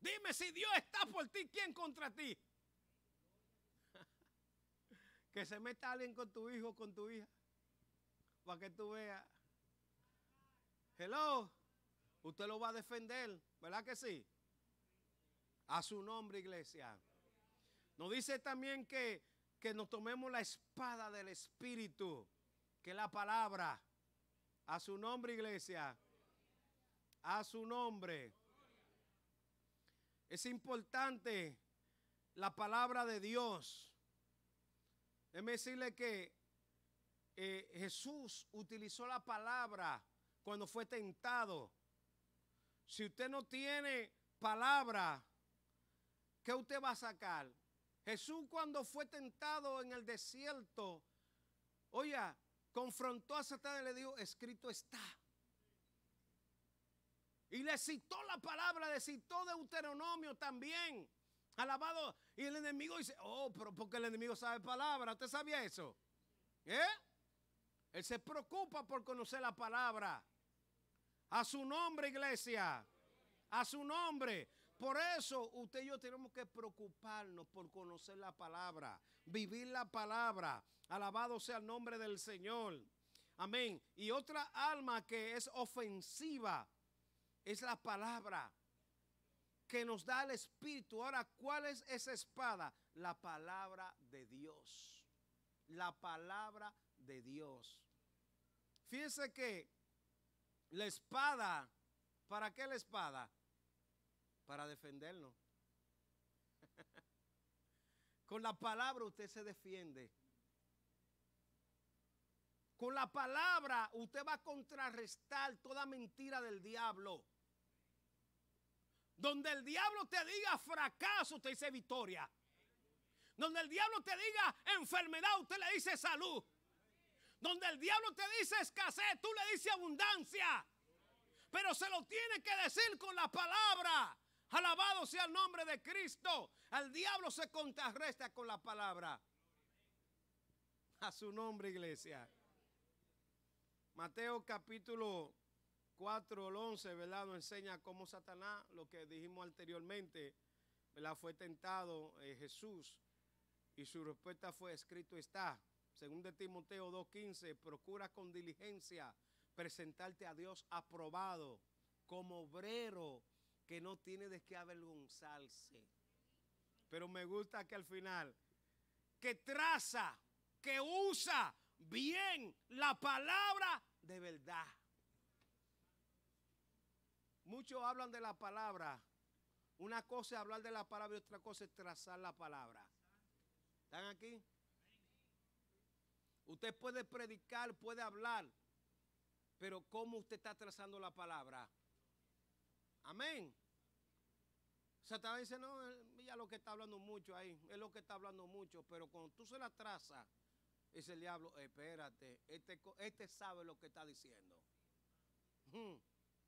Dime si Dios está por ti, ¿quién contra ti? que se meta alguien con tu hijo con tu hija, para que tú veas. Hello, usted lo va a defender, ¿verdad que sí? A su nombre, iglesia. Nos dice también que que nos tomemos la espada del Espíritu, que la palabra. A su nombre, iglesia. A su nombre. Es importante la palabra de Dios. Déjeme decirle que eh, Jesús utilizó la palabra cuando fue tentado. Si usted no tiene palabra, ¿qué usted va a sacar? Jesús cuando fue tentado en el desierto, oye, confrontó a Satanás y le dijo, escrito está. Y le citó la palabra, le citó Deuteronomio también. Alabado. Y el enemigo dice, oh, pero porque el enemigo sabe palabra. ¿Usted sabía eso? ¿Eh? Él se preocupa por conocer la palabra. A su nombre, iglesia. A su nombre. Por eso usted y yo tenemos que preocuparnos por conocer la palabra, vivir la palabra. Alabado sea el nombre del Señor. Amén. Y otra alma que es ofensiva es la palabra que nos da el Espíritu. Ahora, ¿cuál es esa espada? La palabra de Dios. La palabra de Dios. Fíjense que la espada, ¿para qué la espada? Para defendernos. Con la palabra usted se defiende. Con la palabra usted va a contrarrestar toda mentira del diablo. Donde el diablo te diga fracaso, usted dice victoria. Donde el diablo te diga enfermedad, usted le dice salud. Donde el diablo te dice escasez, tú le dices abundancia. Pero se lo tiene que decir con la palabra. Alabado sea el nombre de Cristo. Al diablo se contrarresta con la palabra. A su nombre, iglesia. Mateo capítulo 4, 11, ¿verdad? Nos enseña cómo Satanás, lo que dijimos anteriormente, ¿verdad? Fue tentado eh, Jesús y su respuesta fue escrito está. Según de Timoteo 2.15, procura con diligencia presentarte a Dios aprobado como obrero que no tiene de qué avergonzarse. Pero me gusta que al final, que traza, que usa bien la palabra de verdad. Muchos hablan de la palabra. Una cosa es hablar de la palabra y otra cosa es trazar la palabra. ¿Están aquí? Usted puede predicar, puede hablar, pero ¿cómo usted está trazando la palabra? Amén. Satanás dice, no, ya lo que está hablando mucho ahí, es lo que está hablando mucho, pero cuando tú se la trazas, dice el diablo, espérate, este, este sabe lo que está diciendo. Hmm.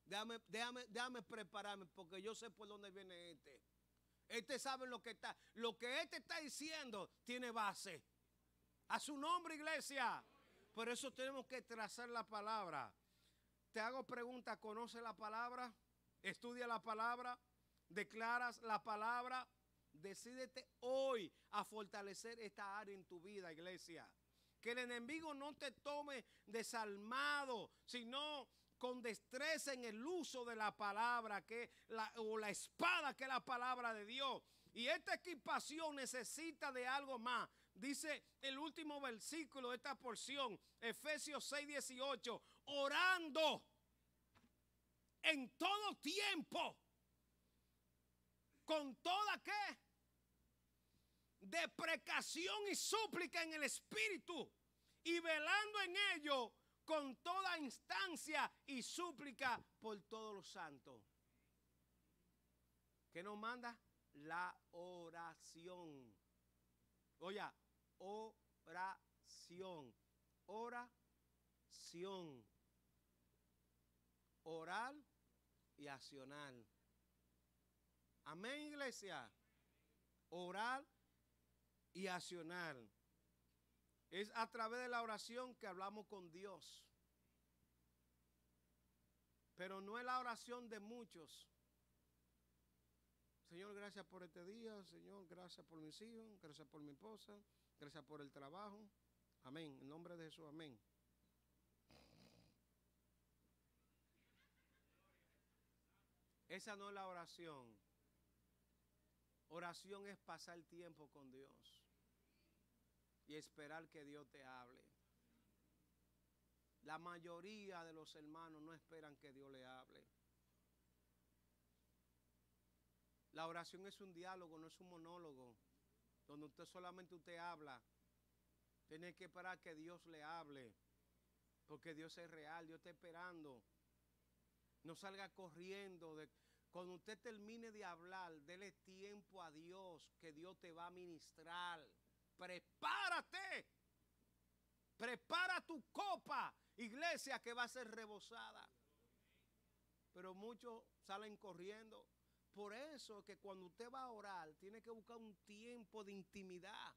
Déjame, déjame, déjame prepararme porque yo sé por dónde viene este. Este sabe lo que está, lo que este está diciendo tiene base. A su nombre, iglesia. Por eso tenemos que trazar la palabra. Te hago pregunta, ¿conoce la palabra? ¿Estudia la palabra? ¿Declaras la palabra? Decídete hoy a fortalecer esta área en tu vida, iglesia. Que el enemigo no te tome desalmado, sino con destreza en el uso de la palabra que la, o la espada que es la palabra de Dios. Y esta equipación necesita de algo más. Dice el último versículo de esta porción, Efesios 6, 18, orando en todo tiempo, con toda qué? Deprecación y súplica en el Espíritu, y velando en ello con toda instancia y súplica por todos los santos. ¿Qué nos manda? La oración. Oye, oración. Oración. Orar y accionar. Amén, iglesia. Orar y accionar. Es a través de la oración que hablamos con Dios. Pero no es la oración de muchos. Señor, gracias por este día. Señor, gracias por mis hijos. Gracias por mi esposa. Gracias por el trabajo. Amén. En nombre de Jesús, amén. Esa no es la oración. Oración es pasar tiempo con Dios y esperar que Dios te hable. La mayoría de los hermanos no esperan que Dios le hable. La oración es un diálogo, no es un monólogo, donde usted solamente usted habla. Tiene que esperar que Dios le hable, porque Dios es real, Dios está esperando. No salga corriendo. De, cuando usted termine de hablar, dele tiempo a Dios, que Dios te va a ministrar. Prepárate. Prepara tu copa, iglesia, que va a ser rebosada. Pero muchos salen corriendo. Por eso es que cuando usted va a orar, tiene que buscar un tiempo de intimidad,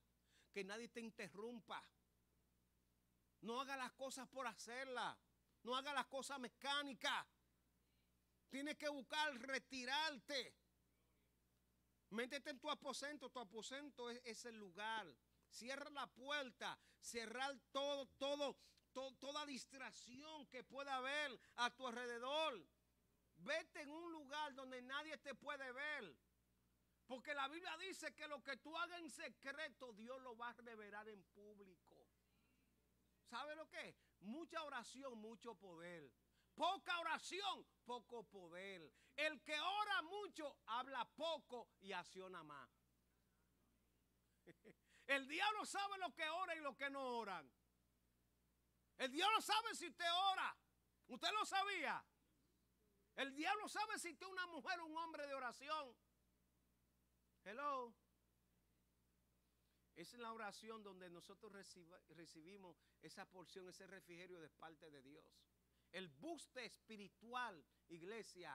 que nadie te interrumpa. No haga las cosas por hacerlas. No haga las cosas mecánicas. Tienes que buscar retirarte. Métete en tu aposento. Tu aposento es, el lugar. Cierra la puerta. Cerrar todo, todo, to- toda distracción que pueda haber a tu alrededor. Vete en un lugar donde nadie te puede ver. Porque la Biblia dice que lo que tú hagas en secreto, Dios lo va a revelar en público. ¿Sabe lo que? Mucha oración, mucho poder. Poca oración, poco poder. El que ora mucho, habla poco y acciona más. El diablo sabe lo que ora y lo que no oran. El diablo sabe si usted ora. ¿Usted lo sabía? El diablo sabe si usted es una mujer o un hombre de oración. Hello. Es la oración donde nosotros recibimos esa porción, ese refrigerio de parte de Dios. El buste espiritual, iglesia.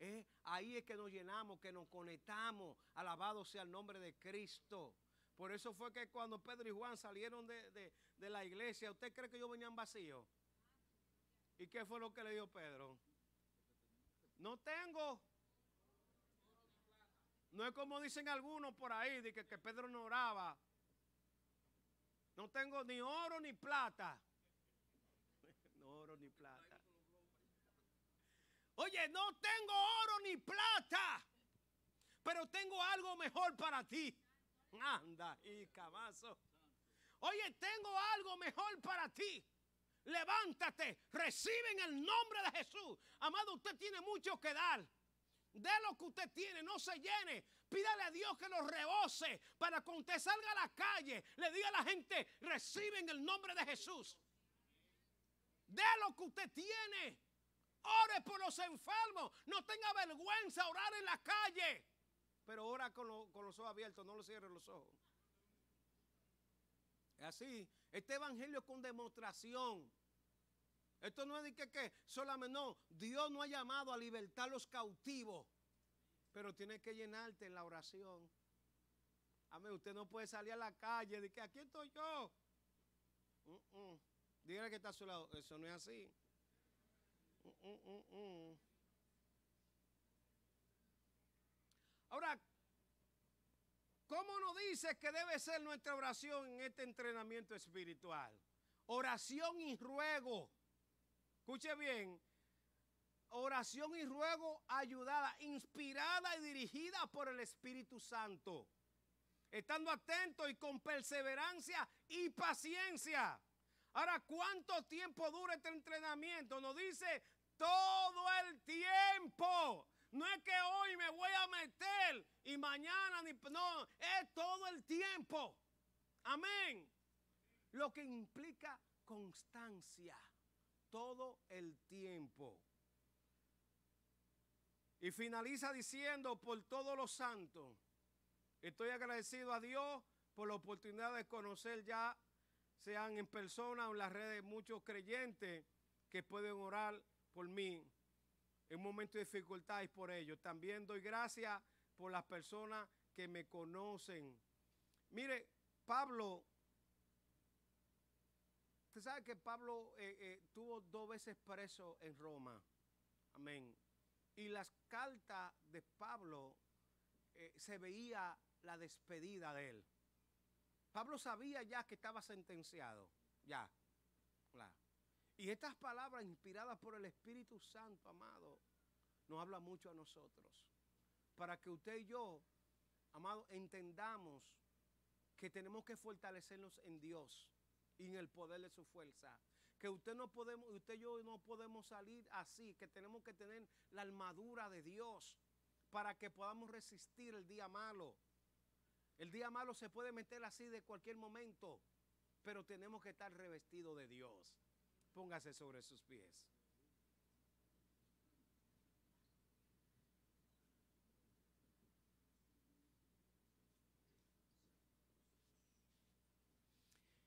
eh, ahí es que nos llenamos, que nos conectamos. Alabado sea el nombre de Cristo. Por eso fue que cuando Pedro y Juan salieron de, de- la iglesia, ¿usted cree que ellos venían vacíos? ¿Y qué fue lo que le dio Pedro? No tengo. No es como dicen algunos por ahí, de que Pedro no oraba. No tengo ni oro ni plata. No oro ni plata. Oye, no tengo oro ni plata. Pero tengo algo mejor para ti. Anda, y cabazo. Oye, tengo algo mejor para ti. Levántate, recibe en el nombre de Jesús. Amado, usted tiene mucho que dar. De lo que usted tiene, no se llene. Pídale a Dios que lo rebose para cuando usted salga a la calle, le diga a la gente, recibe en el nombre de Jesús. De lo que usted tiene. Ore por los enfermos. No tenga vergüenza orar en la calle. pero ora con, lo- con los ojos abiertos, no lo cierres los ojos. Es así. Este evangelio es con demostración. Esto no es de que, que solamente no. Dios no ha llamado a libertar los cautivos. Pero tiene que llenarte en la oración. Amén. Usted no puede salir a la calle de que aquí estoy yo. Dígale que está a su lado. Eso no es así. Mm, mm, mm. Ahora, ¿cómo nos dice que debe ser nuestra oración en este entrenamiento espiritual? Oración y ruego. Escuche bien. Oración y ruego ayudada, inspirada y dirigida por el Espíritu Santo. Estando atento y con perseverancia y paciencia. Ahora, ¿cuánto tiempo dura este entrenamiento? Nos dice todo el tiempo. No es que hoy me voy a meter y mañana ni no, es todo el tiempo. Amén. Lo que implica constancia todo el tiempo. Y finaliza diciendo por todos los santos, estoy agradecido a Dios por la oportunidad de conocer ya, sean en persona o en las redes, muchos creyentes que pueden orar por mí en un momento de dificultad y por ello. También doy gracias por las personas que me conocen. Mire, Pablo, usted sabe que Pablo eh, eh, tuvo dos veces preso en Roma. Amén. Y las cartas de Pablo eh, se veía la despedida de él. Pablo sabía ya que estaba sentenciado. Ya. Y estas palabras inspiradas por el Espíritu Santo, amado, nos habla mucho a nosotros. Para que usted y yo, amado, entendamos que tenemos que fortalecernos en Dios y en el poder de su fuerza. Que usted no podemos, usted y yo no podemos salir así, que tenemos que tener la armadura de Dios para que podamos resistir el día malo. El día malo se puede meter así de cualquier momento, pero tenemos que estar revestidos de Dios. Póngase sobre sus pies.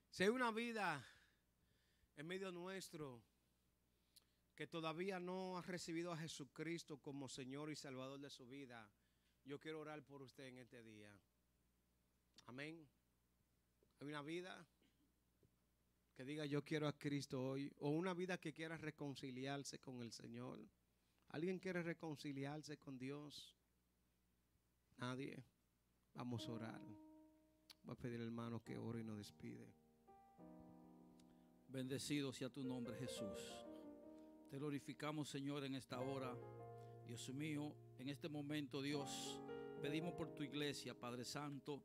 Si hay una vida en medio nuestro que todavía no ha recibido a Jesucristo como Señor y Salvador de su vida, yo quiero orar por usted en este día. Amén. Hay una vida que diga yo quiero a Cristo hoy, o una vida que quiera reconciliarse con el Señor. ¿Alguien quiere reconciliarse con Dios? Nadie. Vamos a orar. Voy a pedir hermano que ore y nos despide. Bendecido sea tu nombre, Jesús. Te glorificamos, Señor, en esta hora. Dios mío, en este momento, Dios, pedimos por tu iglesia, Padre Santo,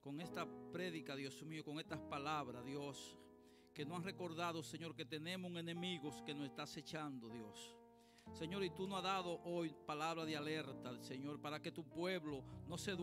con esta prédica, Dios mío, con estas palabras, Dios, que nos han recordado, Señor, que tenemos un enemigo que nos está acechando, Dios. Señor, y tú nos has dado hoy palabra de alerta, Señor, para que tu pueblo no se duerma.